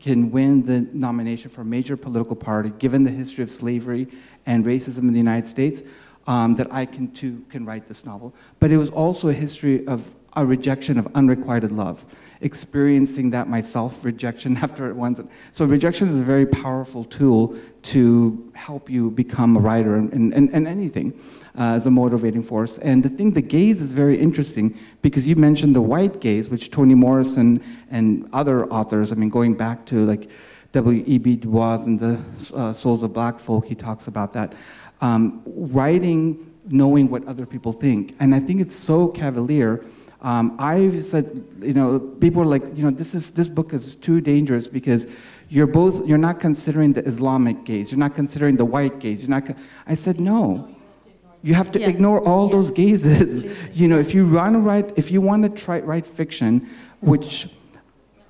can win the nomination for a major political party, given the history of slavery and racism in the United States, um, that I can too can write this novel. But it was also a history of a rejection of unrequited love, experiencing that myself, rejection after it once. So rejection is a very powerful tool to help you become a writer in, in, in anything as a motivating force. And the thing, the gaze is very interesting because you mentioned the white gaze, which Toni Morrison and other authors, I mean, going back to like W.E.B. Du Bois and the uh, Souls of Black Folk, he talks about that. Um, writing, knowing what other people think. And I think it's so cavalier. Um, I've said, you know, people are like, you know, this is this book is too dangerous because you're both you're not considering the Islamic gaze, you're not considering the white gaze. You're not. I said no. You have to yeah. ignore all yes. those gazes. you know, if you want to write, if you want to try write fiction, which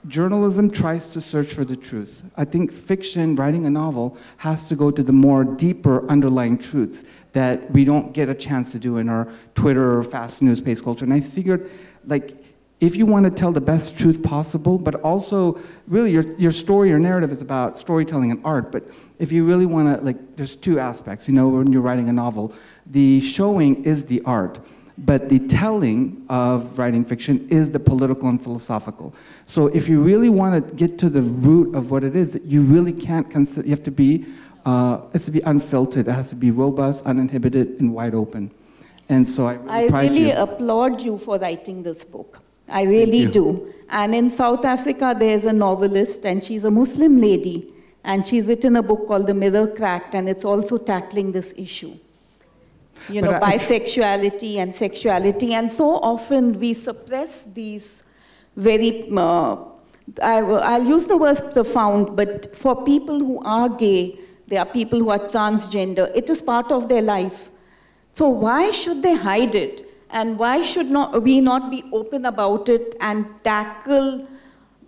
journalism tries to search for the truth. I think fiction, writing a novel, has to go to the more deeper underlying truths that we don't get a chance to do in our Twitter or fast news paced culture. And I figured, like, if you want to tell the best truth possible, but also really your, your story, your narrative is about storytelling and art, but if you really want to, like, there's two aspects, you know, when you're writing a novel. The showing is the art, but the telling of writing fiction is the political and philosophical. So if you really want to get to the root of what it is, that you really can't consider, you have to be, uh, it has to be unfiltered, it has to be robust, uninhibited, and wide open. And so I really, I really applaud you for writing this book. I really do. And in South Africa, there's a novelist, and she's a Muslim lady, and she's written a book called The Mirror Cracked, and it's also tackling this issue you know, I, bisexuality and sexuality. And so often we suppress these very, uh, I, will use the word profound, but for people who are gay, there are people who are transgender, it is part of their life. So why should they hide it? And why should not, we not be open about it and tackle,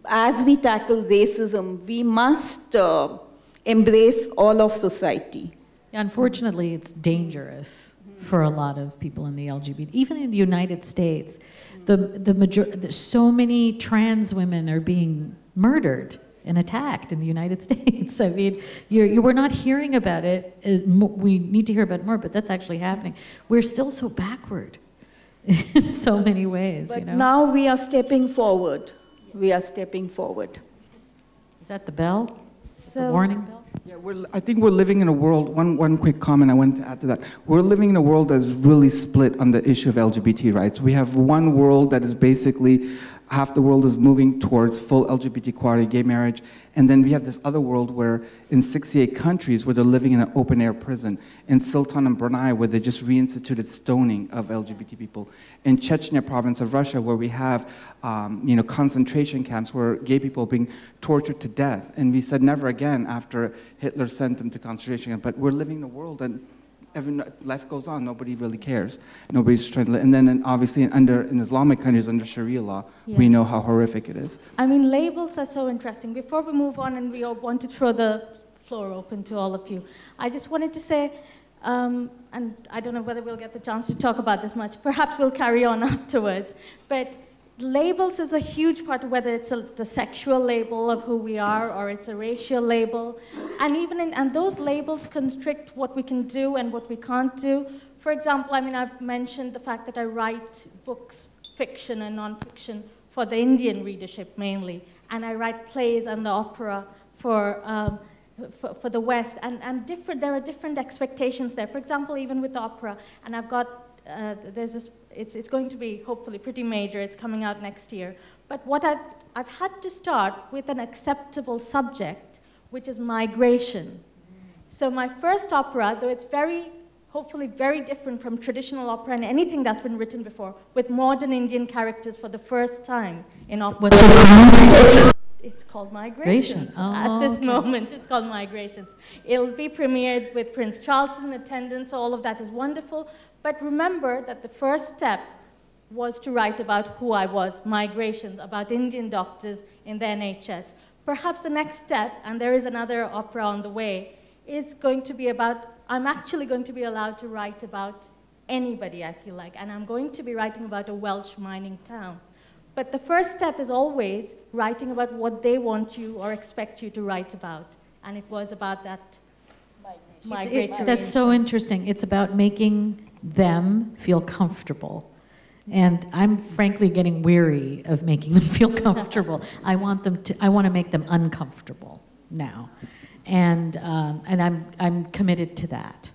as we tackle racism, we must uh, embrace all of society. Unfortunately, it's dangerous for a lot of people in the LGBT, even in the United States. The, the major, so many trans women are being murdered and attacked in the United States. I mean, you're, you, we're not hearing about it. Uh, we need to hear about it more, but that's actually happening. We're still so backward in so many ways. But you know? now we are stepping forward. We are stepping forward. Is that the bell? So, the warning bell? Yeah, I think we're living in a world, one, one quick comment I want to add to that. We're living in a world that's really split on the issue of LGBT rights. We have one world that is basically half the world is moving towards full LGBT equality, gay marriage, and then we have this other world where in 68 countries where they're living in an open air prison, in Siltan and Brunei where they just reinstituted stoning of LGBT people, in Chechnya province of Russia where we have um, you know, concentration camps where gay people are being tortured to death, and we said never again after Hitler sent them to concentration camp. but we're living in a world and every, life goes on. Nobody really cares. Nobody's trying to. And then, obviously, in, under in Islamic countries, under Sharia law, yeah. we know how horrific it is. I mean, labels are so interesting. Before we move on, and we all want to throw the floor open to all of you, I just wanted to say. Um, and I don't know whether we'll get the chance to talk about this much. Perhaps we'll carry on afterwards. But labels is a huge part of whether it's a, the sexual label of who we are or it's a racial label. And even in, and those labels constrict what we can do and what we can't do. For example, I mean, I've mentioned the fact that I write books, fiction and nonfiction, for the Indian readership mainly. And I write plays and the opera for um, for, for the West, and, and different, there are different expectations there. For example, even with the opera, and I've got, uh, there's this, it's, it's going to be hopefully pretty major, it's coming out next year. But what I've, I've had to start with an acceptable subject, which is migration. So my first opera, though it's very, hopefully very different from traditional opera and anything that's been written before, with modern Indian characters for the first time in opera. What's it? It's called Migrations. Oh, At this okay. moment, it's called Migrations. It'll be premiered with Prince Charles in attendance. All of that is wonderful. But remember that the first step was to write about who I was, migrations, about Indian doctors in the NHS. Perhaps the next step, and there is another opera on the way, is going to be about, I'm actually going to be allowed to write about anybody, I feel like, and I'm going to be writing about a Welsh mining town. But the first step is always writing about what they want you or expect you to write about. And it was about that migratory. That's so interesting. It's about making them feel comfortable. And I'm frankly getting weary of making them feel comfortable. I want them to, I want to make them uncomfortable now. And, um, and I'm, I'm committed to that.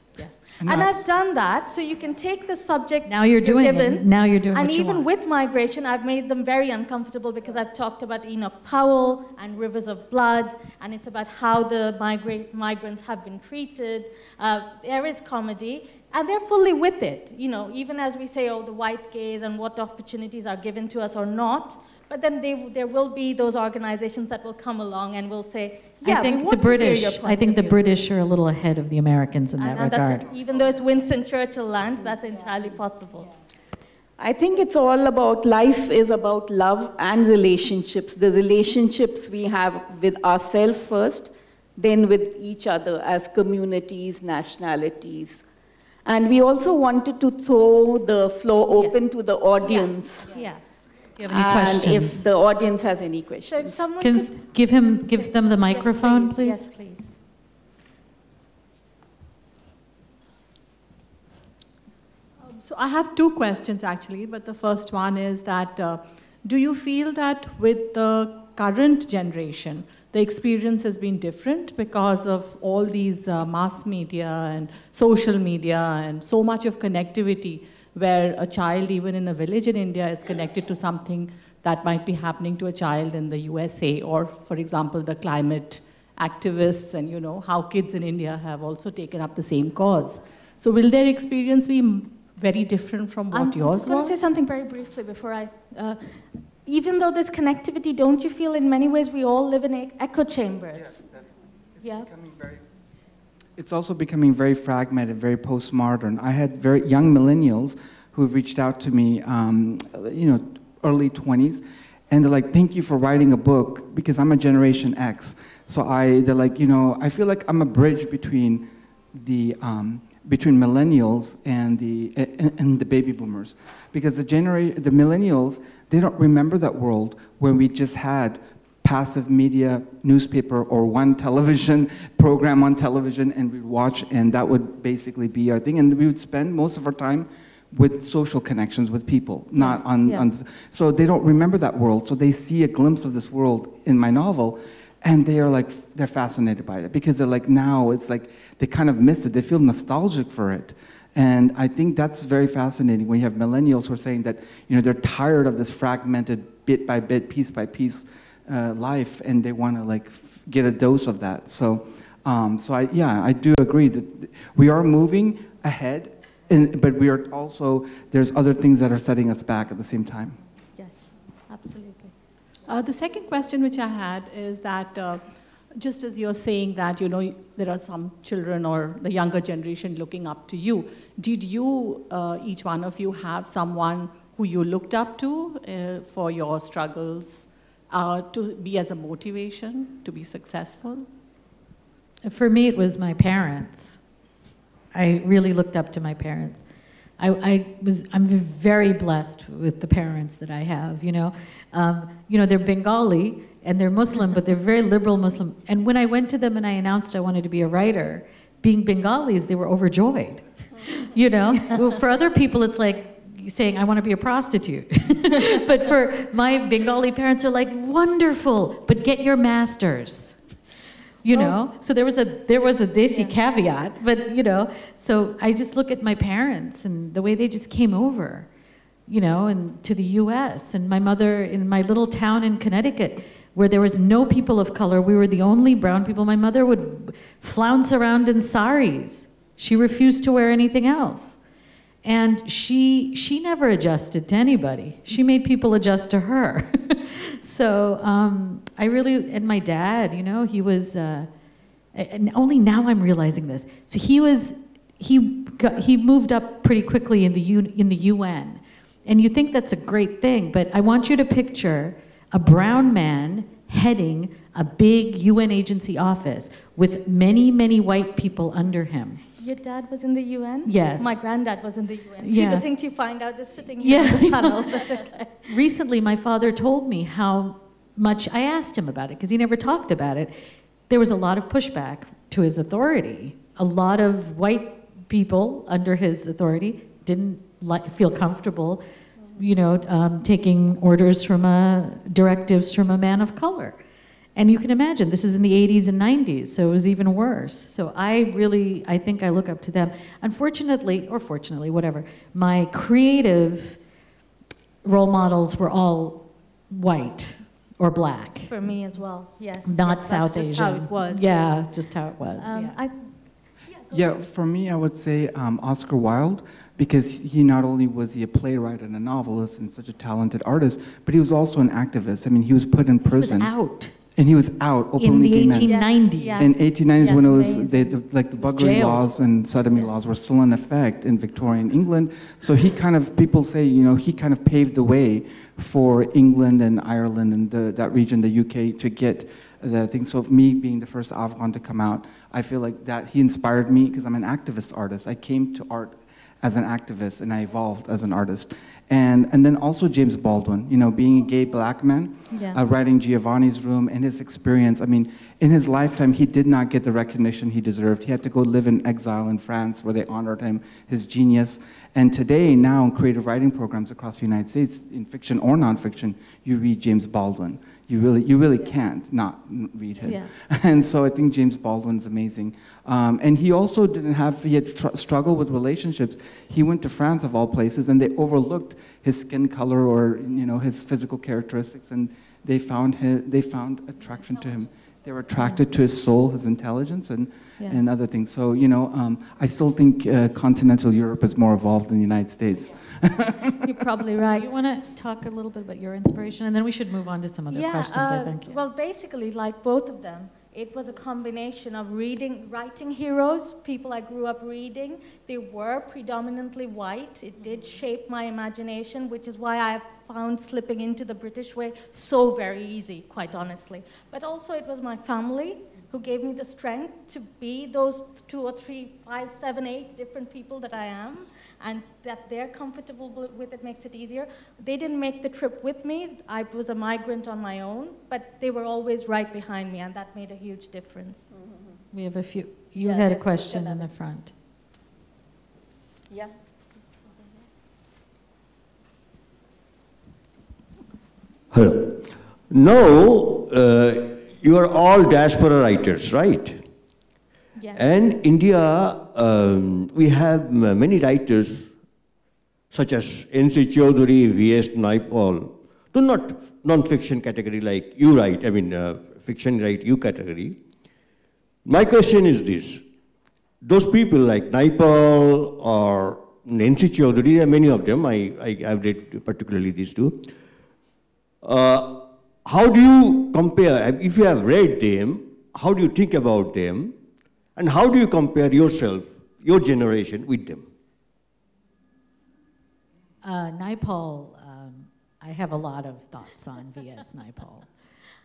And I've done that, so you can take the subject Now you're doing given, it. Now you're doing and even with migration, I've made them very uncomfortable because I've talked about Enoch Powell and rivers of blood, and it's about how the migra- migrants have been treated. Uh, there is comedy, and they're fully with it. You know, even as we say, oh, the white gaze and what opportunities are given to us or not. But then they, there will be those organizations that will come along and will say, yeah, I we think the want to British, hear your I think the view." British are a little ahead of the Americans in And- that and that's regard. even though it's Winston Churchill land, that's entirely possible. I think it's all about life is about love and relationships. The relationships we have with ourselves first, then with each other as communities, nationalities. And we also wanted to throw the floor open to the audience. Yeah. Do you have any and questions? if the audience has any So if questions. someone Can could... give him, gives them the Yes, microphone, please? Yes, please. So I have two questions actually, but the first one is that uh, do you feel that with the current generation, the experience has been different because of all these uh, mass media and social media and so much of connectivity where a child even in a village in India is connected to something that might be happening to a child in the USA or for example the climate activists and you know how kids in India have also taken up the same cause. So will their experience be very different from what I'm yours just going to say something very briefly before I... Uh, even though there's connectivity, don't you feel in many ways we all live in e- echo chambers? Yeah. It's also becoming very fragmented, very postmodern. I had very young millennials who reached out to me, um, you know, early 20s, and they're like, "Thank you for writing a book," because I'm a Generation X. So I, they're like, you know, I feel like I'm a bridge between the um, between millennials and the and, and the baby boomers, because the genera- the millennials they don't remember that world when we just had passive media newspaper or one television program on television and we'd watch and that would basically be our thing. And we would spend most of our time with social connections with people not on, Yeah. on so they don't remember that world. So they see a glimpse of this world in my novel and they are like they're fascinated by it because they're like now it's like they kind of miss it. They feel nostalgic for it. And I think that's very fascinating when you have millennials who are saying that you know they're tired of this fragmented bit by bit, piece by piece uh, life, and they want to like f- get a dose of that. So, um, so I yeah I do agree that we are moving ahead, and, but we are also there's other things that are setting us back at the same time. Yes, absolutely. Uh, the second question which I had is that uh, just as you're saying that you know there are some children or the younger generation looking up to you, did you uh, each one of you have someone who you looked up to uh, for your struggles uh, to be as a motivation to be successful? For me, it was my parents. I really looked up to my parents. I, I was, I'm very blessed with the parents that I have, you know. Um, you know, they're Bengali and they're Muslim, but they're very liberal Muslim. And when I went to them and I announced I wanted to be a writer, being Bengalis, they were overjoyed. You know, well, for other people, it's like saying, I want to be a prostitute. but for my Bengali parents, are like, wonderful, but get your master's you Oh. know so there was a there was a desi Yeah. caveat but you know so i just look at my parents and the way they just came over you know and to the us and my mother in my little town in connecticut where there was no people of color we were the only brown people my mother would flounce around in saris she refused to wear anything else and she she never adjusted to anybody. She made people adjust to her. So um, i really and my dad you know he was uh, and only now i'm realizing this. So he was he got, he moved up pretty quickly in the U, in the un and you think that's a great thing but i want you to picture a brown man heading a big un agency office with many many white people under him Your dad was in the UN? Yes. My granddad was in the UN. See, Yeah. the things you find out just sitting here Yeah, on the panel. okay. recently my father told me how much I asked him about it because he never talked about it. There was a lot of pushback to his authority. A lot of white people under his authority didn't li- feel comfortable, you know, um, taking orders from a directives from a man of color. And you can imagine this is in the 80s and 90s, so it was even worse. So I really, I think I look up to them. Unfortunately, or fortunately, whatever, my creative role models were all white or black, For me as well, yes. not yes, South that's just Asian. how it was. Yeah, just how it was. Um, yeah. I, Yeah, for me, I would say um, Oscar Wilde, because he not only was he a playwright and a novelist and such a talented artist, but he was also an activist. I mean, he was put in It was prison, out and he was out in openly the gay man. 1890s. Yes. In 1890s, Yeah, when it was they, the, like the was buggery jailed. laws and sodomy Yes. laws were still in effect in Victorian England. So he kind of people say you know he kind of paved the way for England and Ireland and the, that region, the UK, to get the thing. So me being the first Afghan to come out, I feel like that he inspired me because I'm an activist artist. I came to art as an activist and I evolved as an artist. And, and then also James Baldwin, you know, being a gay black man, Yeah. uh, writing Giovanni's Room and his experience. I mean, in his lifetime, he did not get the recognition he deserved. He had to go live in exile in France where they honored him, his genius. And today, now in creative writing programs across the United States, in fiction or nonfiction, you read James Baldwin. You really, you really can't not read him. Yeah. And so I think James Baldwin's amazing. Um, and he also didn't have, he had tr- struggled with relationships. He went to France, of all places, and they overlooked his skin color or, you know, his physical characteristics, and they found, his, they found attraction to him. They were attracted to his soul, his intelligence, and, Yeah. and other things. So, you know, um, I still think uh, continental Europe is more evolved than the United States. you're probably Do right. you want to talk a little bit about your inspiration, and then we should move on to some other yeah, questions. uh, I think. Well, basically, like both of them, it was a combination of reading, writing heroes, people I grew up reading. They were predominantly white. It did shape my imagination, which is why I found slipping into the British way so very easy, quite honestly. But also, it was my family who gave me the strength to be those two or three, five, seven, eight different people that I am, and that they're comfortable with it makes it easier. They didn't make the trip with me. I was a migrant on my own, but they were always right behind me, and that made a huge difference. We have a few. You Yeah, had a question in the front. Yeah. Hello. Now, uh, you are all diaspora writers, right? And India, um, we have many writers such as N.C. Chaudhuri, V.S. Naipaul, do not non-fiction category like you write, I mean uh, fiction write you category. My question is this, those people like Naipaul or N.C. Chaudhuri, there are many of them, I, I, I've read particularly these two, uh, how do you compare, if you have read them, how do you think about them, and how do you compare yourself, your generation, with them? Uh, Naipaul, um, I have a lot of thoughts on V.S. Naipaul.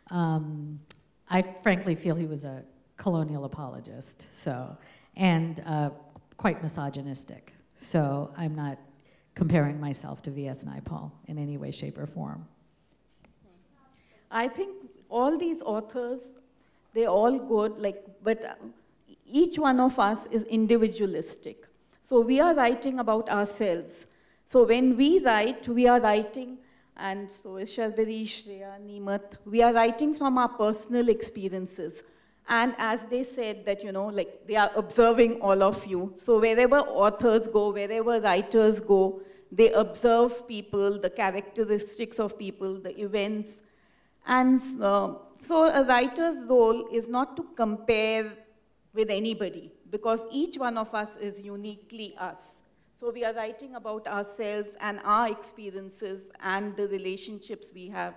Um, I frankly feel he was a colonial apologist, so, and uh, quite misogynistic. So I'm not comparing myself to V.S. Naipaul in any way, shape, or form. I think all these authors, they're all good, like, but um, each one of us is individualistic. So we are writing about ourselves. So when we write, we are writing, and so is Shreya, Nemat, we are writing from our personal experiences. And as they said that, you know, like they are observing all of you. So wherever authors go, wherever writers go, they observe people, the characteristics of people, the events. And uh, so a writer's role is not to compare with anybody because each one of us is uniquely us. So we are writing about ourselves and our experiences and the relationships we have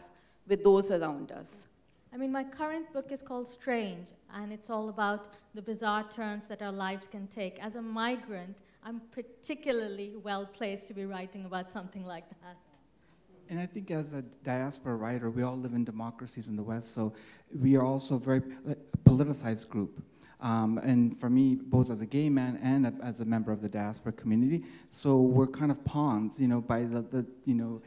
with those around us. I mean, my current book is called Strange, and it's all about the bizarre turns that our lives can take. As a migrant, I'm particularly well placed to be writing about something like that. And I think as a diaspora writer, we all live in democracies in the West, so we are also a very uh, politicized group. Um, and for me, both as a gay man and a, as a member of the diaspora community, so we're kind of pawns, you know, by the, the, you know,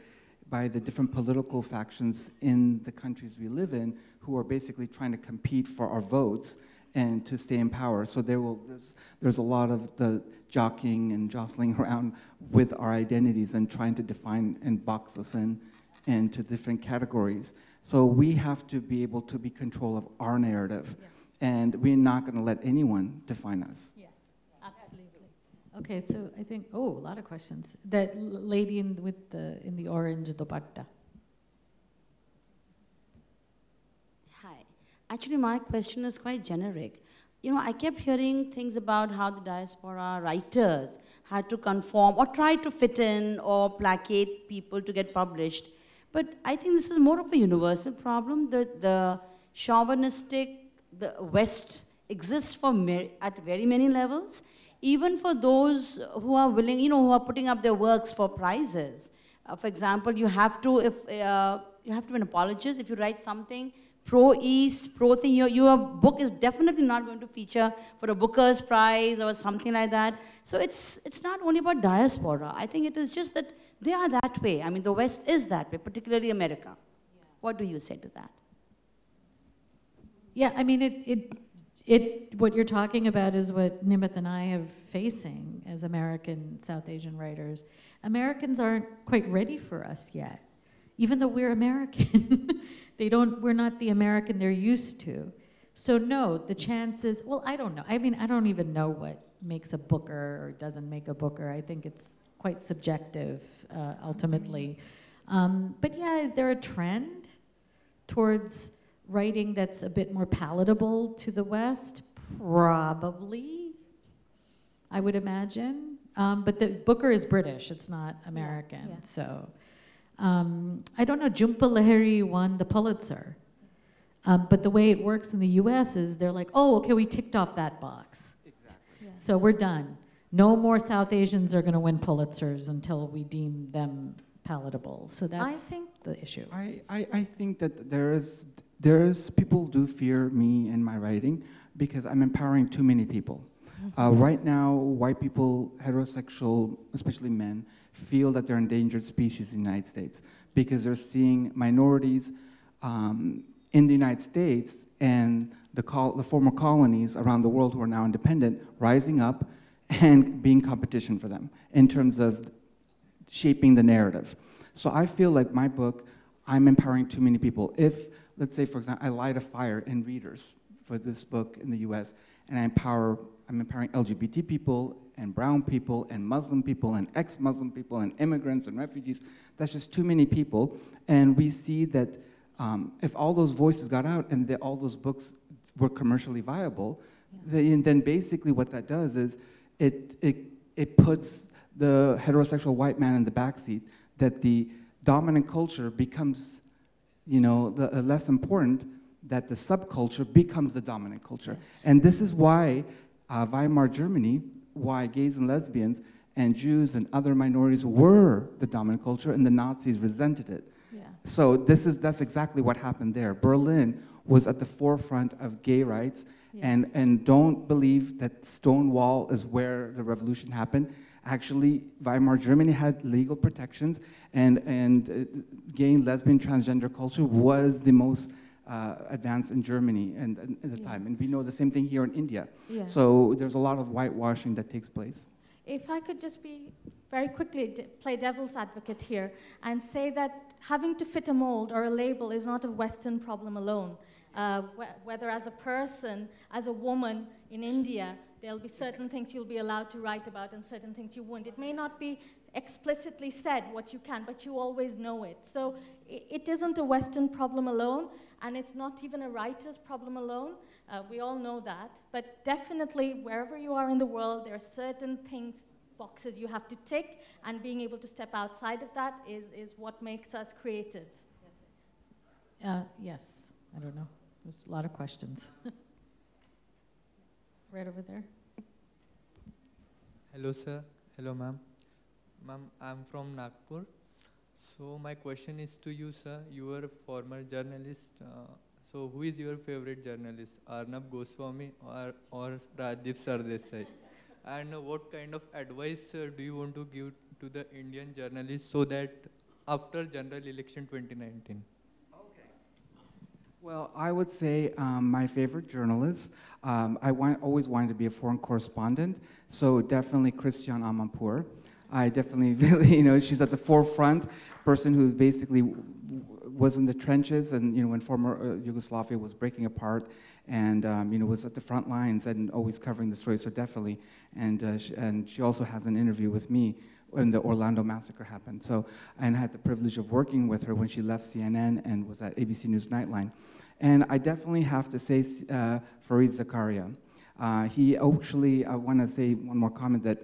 by the different political factions in the countries we live in, who are basically trying to compete for our votes and to stay in power. So there will, there's, there's a lot of the jockeying and jostling around with our identities and trying to define and box us in into different categories. So we have to be able to be control of our narrative. Yes. And we're not going to let anyone define us. Yes, absolutely. Okay, so I think, oh, a lot of questions. That lady in, with the, in the orange dupatta. Hi. Actually, my question is quite generic. You know, I kept hearing things about how the diaspora writers had to conform or try to fit in or placate people to get published. But I think this is more of a universal problem. The, the chauvinistic, the West exists for at very many levels, even for those who are willing, you know, who are putting up their works for prizes. Uh, for example, you have to, if uh, you have to be an apologist if you write something pro-East, pro-thing. Your, your book is definitely not going to feature for a Booker's Prize or something like that. So it's, it's not only about diaspora. I think it is just that they are that way. I mean, the West is that way, particularly America. Yeah. What do you say to that? Yeah, I mean, it, it, it, what you're talking about is what Nemat and I are facing as American South Asian writers. Americans aren't quite ready for us yet, even though we're American. They don't, we're not the American they're used to. So no, the chances, well, I don't know. I mean, I don't even know what makes a booker or doesn't make a booker. I think it's quite subjective, uh, ultimately. Um, but yeah, is there a trend towards writing that's a bit more palatable to the West? Probably, I would imagine. Um, but the Booker is British, it's not American, yeah, yeah. so. Um, I don't know, Jhumpa Lahiri won the Pulitzer. Um, but the way it works in the US is they're like, oh, okay, we ticked off that box. Exactly. Yeah. So we're done. No more South Asians are going to win Pulitzers until we deem them palatable. So that's I think the issue. I, I, I think that there is, there is, people do fear me and my writing because I'm empowering too many people. Mm-hmm. Uh, right now, white people, heterosexual, especially men, feel that they're endangered species in the United States because they're seeing minorities um, in the United States and the, call the, former colonies around the world who are now independent rising up and being competition for them in terms of shaping the narrative. So I feel like my book, I'm empowering too many people. If, let's say, for example, I light a fire in readers for this book in the US, and I empower, I'm empowering LGBT people and brown people and Muslim people and ex-Muslim people and immigrants and refugees. That's just too many people. And we see that um, if all those voices got out and the, all those books were commercially viable, yeah. then basically what that does is it, it, it puts the heterosexual white man in the backseat, that the dominant culture becomes you know, the, uh, less important, that the subculture becomes the dominant culture. And this is why uh, Weimar Germany why gays and lesbians and Jews and other minorities were the dominant culture and the Nazis resented it. Yeah. So this is, that's exactly what happened there. Berlin was at the forefront of gay rights yes. and, and don't believe that Stonewall is where the revolution happened. Actually, Weimar Germany had legal protections and, and uh, gay, lesbian, transgender culture was the most uh, advanced in Germany and, and at the yeah. time. And we know the same thing here in India. Yeah. So there's a lot of whitewashing that takes place. If I could just be very quickly play devil's advocate here and say that having to fit a mold or a label is not a Western problem alone. uh, wh- whether as a person, as a woman in India, there'll be certain things you'll be allowed to write about and certain things you won't. It may not be explicitly said what you can, but you always know it. So i- it isn't a Western problem alone, and it's not even a writer's problem alone. Uh, we all know that. But definitely, wherever you are in the world, there are certain things, boxes you have to tick, and being able to step outside of that is, is what makes us creative. Uh, yes, I don't know. There's a lot of questions. right over there. Hello, sir. Hello, ma'am. Ma'am, I'm from Nagpur. So my question is to you, sir. You are a former journalist. Uh, so who is your favorite journalist, Arnab Goswami or, or Rajdeep Sardesai? And what kind of advice uh, do you want to give to the Indian journalists so that after general election 2019? Well, I would say um, my favorite journalist. Um, I want, always wanted to be a foreign correspondent, so definitely Christiane Amanpour. I definitely you know, she's at the forefront, person who basically was in the trenches, and you know, when former uh, Yugoslavia was breaking apart, and um, you know, was at the front lines and always covering the story. So definitely, and uh, she, and she also has an interview with me when the Orlando massacre happened. So, and I had the privilege of working with her when she left CNN and was at ABC News Nightline. And I definitely have to say uh, Fareed Zakaria. Uh, he actually, I want to say one more comment that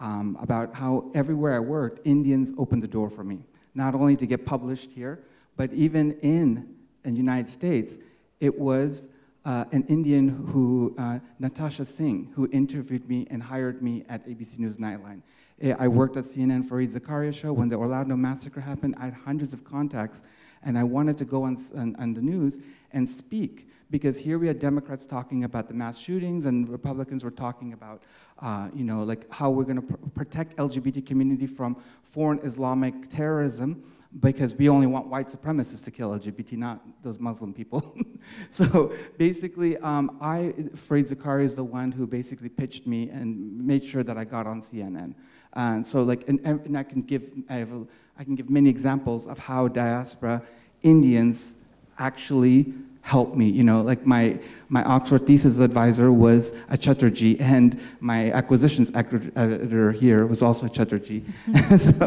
um, about how everywhere I worked, Indians opened the door for me, not only to get published here, but even in the United States, it was uh, an Indian who, uh, Natasha Singh, who interviewed me and hired me at ABC News Nightline. Eh, I worked at CNN Fareed Zakaria show. When the Orlando massacre happened, I had hundreds of contacts, and I wanted to go on, on, on the news and speak because here we had Democrats talking about the mass shootings and Republicans were talking about, uh, you know, like how we're going to pr- protect LGBT community from foreign Islamic terrorism because we only want white supremacists to kill LGBT, not those Muslim people. so basically, um, I, Fareed Zakaria is the one who basically pitched me and made sure that I got on CNN. And so like, and, and I can give, I, have a, I can give many examples of how diaspora Indians actually helped me. You know, like my, my Oxford thesis advisor was a Chatterjee, and my acquisitions editor here was also a Chatterjee. so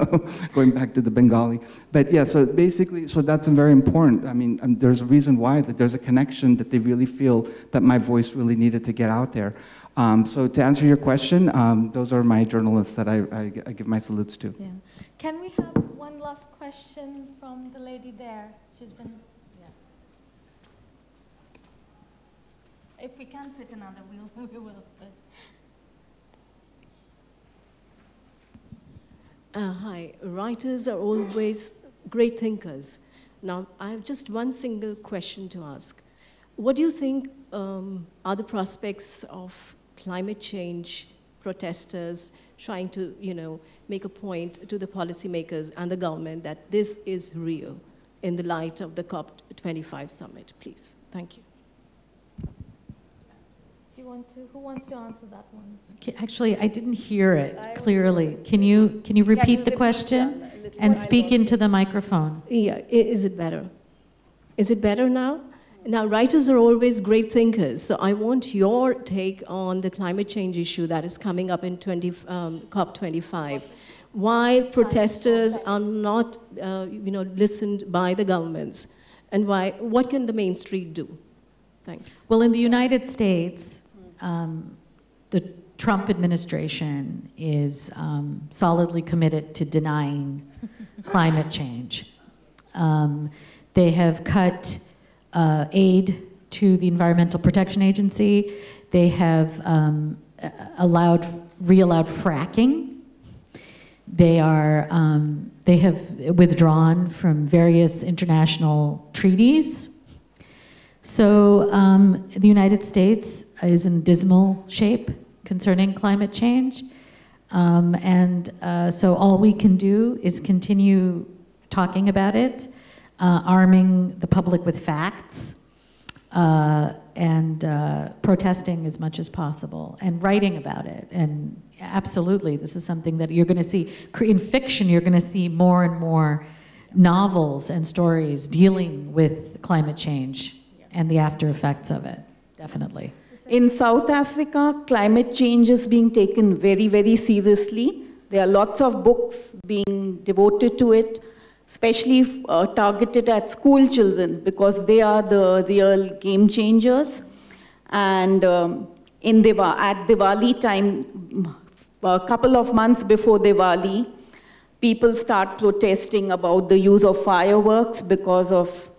going back to the Bengali. But yeah, so basically, so that's a very important. I mean, um, there's a reason why that there's a connection that they really feel that my voice really needed to get out there. Um, so to answer your question, um, those are my journalists that I, I, I give my salutes to. Yeah. Can we have one last question from the lady there? She's been, If we can fit another, we'll, we will. Uh, hi. Writers are always great thinkers. Now, I have just one single question to ask. What do you think um, are the prospects of climate change protesters trying to, you know, make a point to the policymakers and the government that this is real in the light of the COP25 summit, please? Thank you. Do you want to, who wants to answer that one? Ca- Actually, I didn't hear it clearly. Can you, can you repeat the question and speak into the microphone? Yeah, i- is it better? Is it better now? Now, writers are always great thinkers, so I want your take on the climate change issue that is coming up in 20, um, COP25. Why protesters are not, uh, you know, listened by the governments, and why? What can the main street do? Thanks. Well, in the United States, um, the Trump administration is um, solidly committed to denying climate change. Um, they have cut uh, aid to the Environmental Protection Agency. They have um, allowed, re-allowed fracking. They are, um, they have withdrawn from various international treaties. So um, the United States is in dismal shape concerning climate change. Um, and uh, so all we can do is continue talking about it, uh, arming the public with facts, uh, and uh, protesting as much as possible, and writing about it. And absolutely, this is something that you're going to see. In fiction, you're going to see more and more novels and stories dealing with climate change and the after effects of it, definitely. In South Africa, climate change is being taken very, very seriously. There are lots of books being devoted to it, especially uh, targeted at school children because they are the real game changers. And um, in Diva, at Diwali time, a couple of months before Diwali, people start protesting about the use of fireworks because of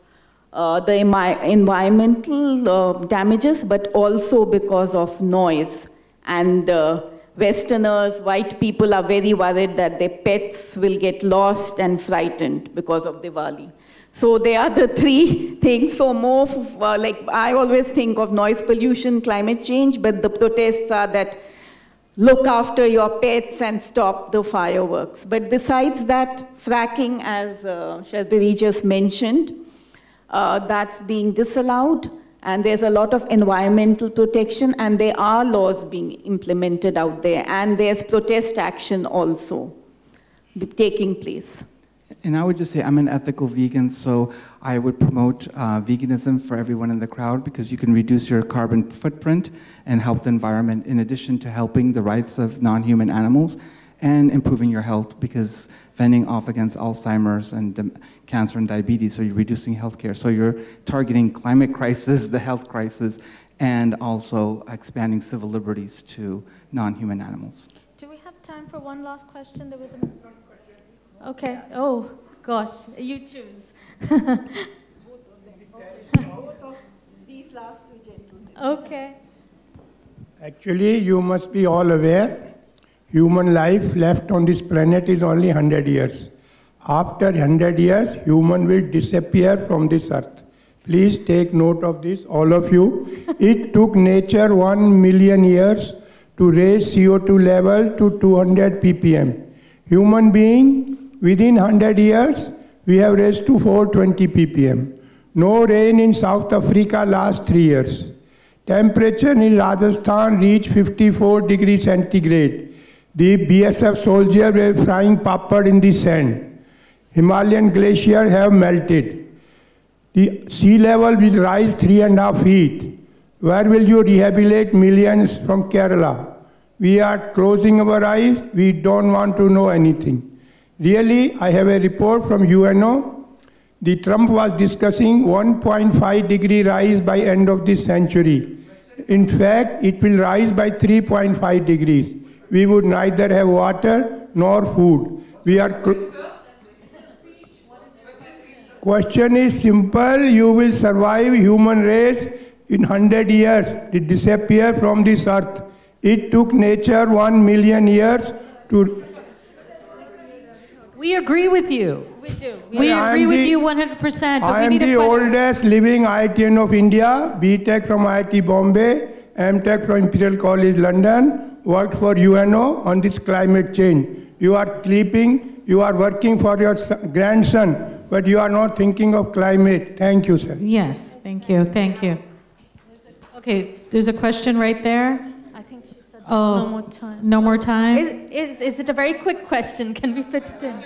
uh, the environmental uh, damages, but also because of noise. And uh, Westerners, white people are very worried that their pets will get lost and frightened because of Diwali. So they are the three things. So more, uh, like I always think of noise pollution, climate change, but the protests are that look after your pets and stop the fireworks. But besides that, fracking, as uh, just mentioned, uh, that's being disallowed. And there's a lot of environmental protection, and there are laws being implemented out there. And there's protest action also taking place. And I would just say I'm an ethical vegan, so I would promote uh, veganism for everyone in the crowd because you can reduce your carbon footprint and help the environment in addition to helping the rights of non-human animals and improving your health because fending off against Alzheimer's and cancer and diabetes, so you're reducing healthcare. So you're targeting climate crisis, the health crisis, and also expanding civil liberties to non-human animals. Do we have time for one last question? There was a... Okay. Oh, gosh. You choose. These last two gentlemen. Okay. Actually, you must be all aware human life left on this planet is only 100 years. After 100 years, human will disappear from this earth. Please take note of this, all of you. it took nature 1 million years to raise CO2 level to 200 ppm. Human being, within 100 years, we have raised to 420 ppm. No rain in South Africa last three years. Temperature in Rajasthan reached 54 degrees centigrade. The BSF soldiers were frying papad in the sand. Himalayan glaciers have melted. The sea level will rise three and a half feet. Where will you rehabilitate millions from Kerala? We are closing our eyes. We don't want to know anything. Really, I have a report from UNO. The Trump was discussing 1.5 degree rise by end of this century. In fact, it will rise by 3.5 degrees we would neither have water nor food. We are. Question is simple. You will survive human race in 100 years to disappear from this earth. It took nature 1 million years to. We agree with you. We do. We, we agree with you 100%. I am the oldest living IITian of India, BTech from IIT Bombay, MTech from Imperial College London, worked for UNO on this climate change. You are sleeping, you are working for your grandson, but you are not thinking of climate. Thank you, sir. Yes, thank you, thank you. Okay, there's a question right there. I think she said oh, no more time. No more time? Is, is, is it a very quick question? Can we fit it in?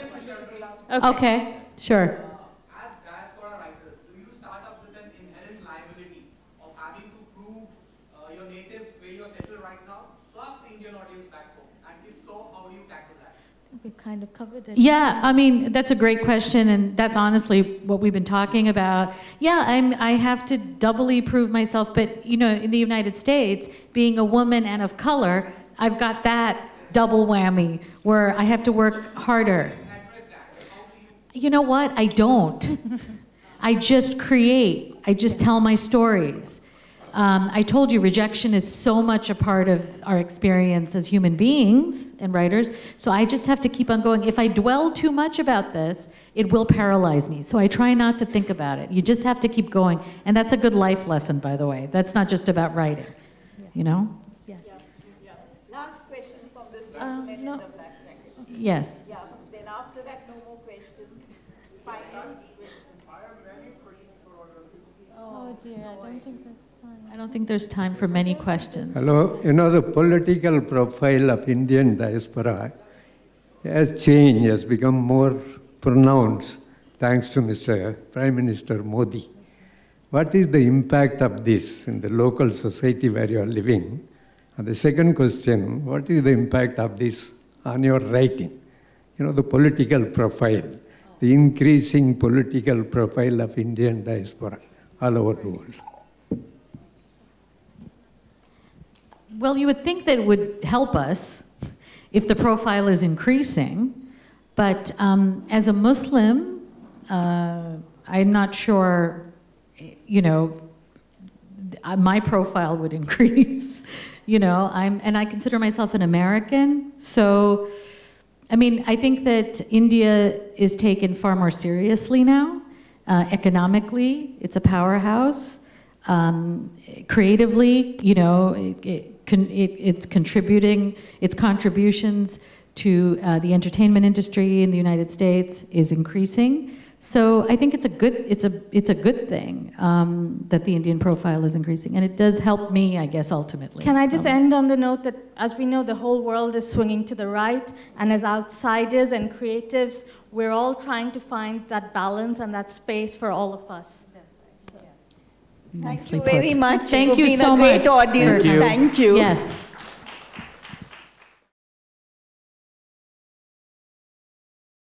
Okay, okay sure. Kind of covered it. Yeah, I mean, that's a great question, and that's honestly what we've been talking about. Yeah, I'm, I have to doubly prove myself, but, you know, in the United States, being a woman and of color, I've got that double whammy where I have to work harder. You know what? I don't. I just create, I just tell my stories. Um, I told you rejection is so much a part of our experience as human beings and writers, so I just have to keep on going. If I dwell too much about this, it will paralyze me. So I try not to think about it. You just have to keep going. And that's a good life lesson, by the way. That's not just about writing, you know? Yes. Yeah. Last question from this um, gentleman no. in the black jacket. Yes. Yeah, then after that, no more questions. Final Oh dear, I don't think there's I don't think there's time for many questions. Hello. You know, the political profile of Indian diaspora has changed, has become more pronounced thanks to Mr. Prime Minister Modi. what is the impact of this in the local society where you are living? And the second question, what is the impact of this on your writing? You know, the political profile, the increasing political profile of Indian diaspora all over the world. Well, you would think that it would help us if the profile is increasing, but um, as a Muslim, uh, I'm not sure, you know, my profile would increase. you know, I'm, and I consider myself an American, so, I mean, I think that India is taken far more seriously now. Uh, economically, it's a powerhouse. Um, creatively, you know, it, it, con- it, it's contributing, its contributions to uh, the entertainment industry in the United States is increasing. So I think it's a good, it's a, it's a good thing um, that the Indian profile is increasing, and it does help me, I guess, ultimately. Can I just Um, end on the note that, as we know, the whole world is swinging to the right, and as outsiders and creatives, we're all trying to find that balance and that space for all of us. Thank Nicely you very put. much. Thank You've you so a great much. audience. Thank you. Thank you. Yes.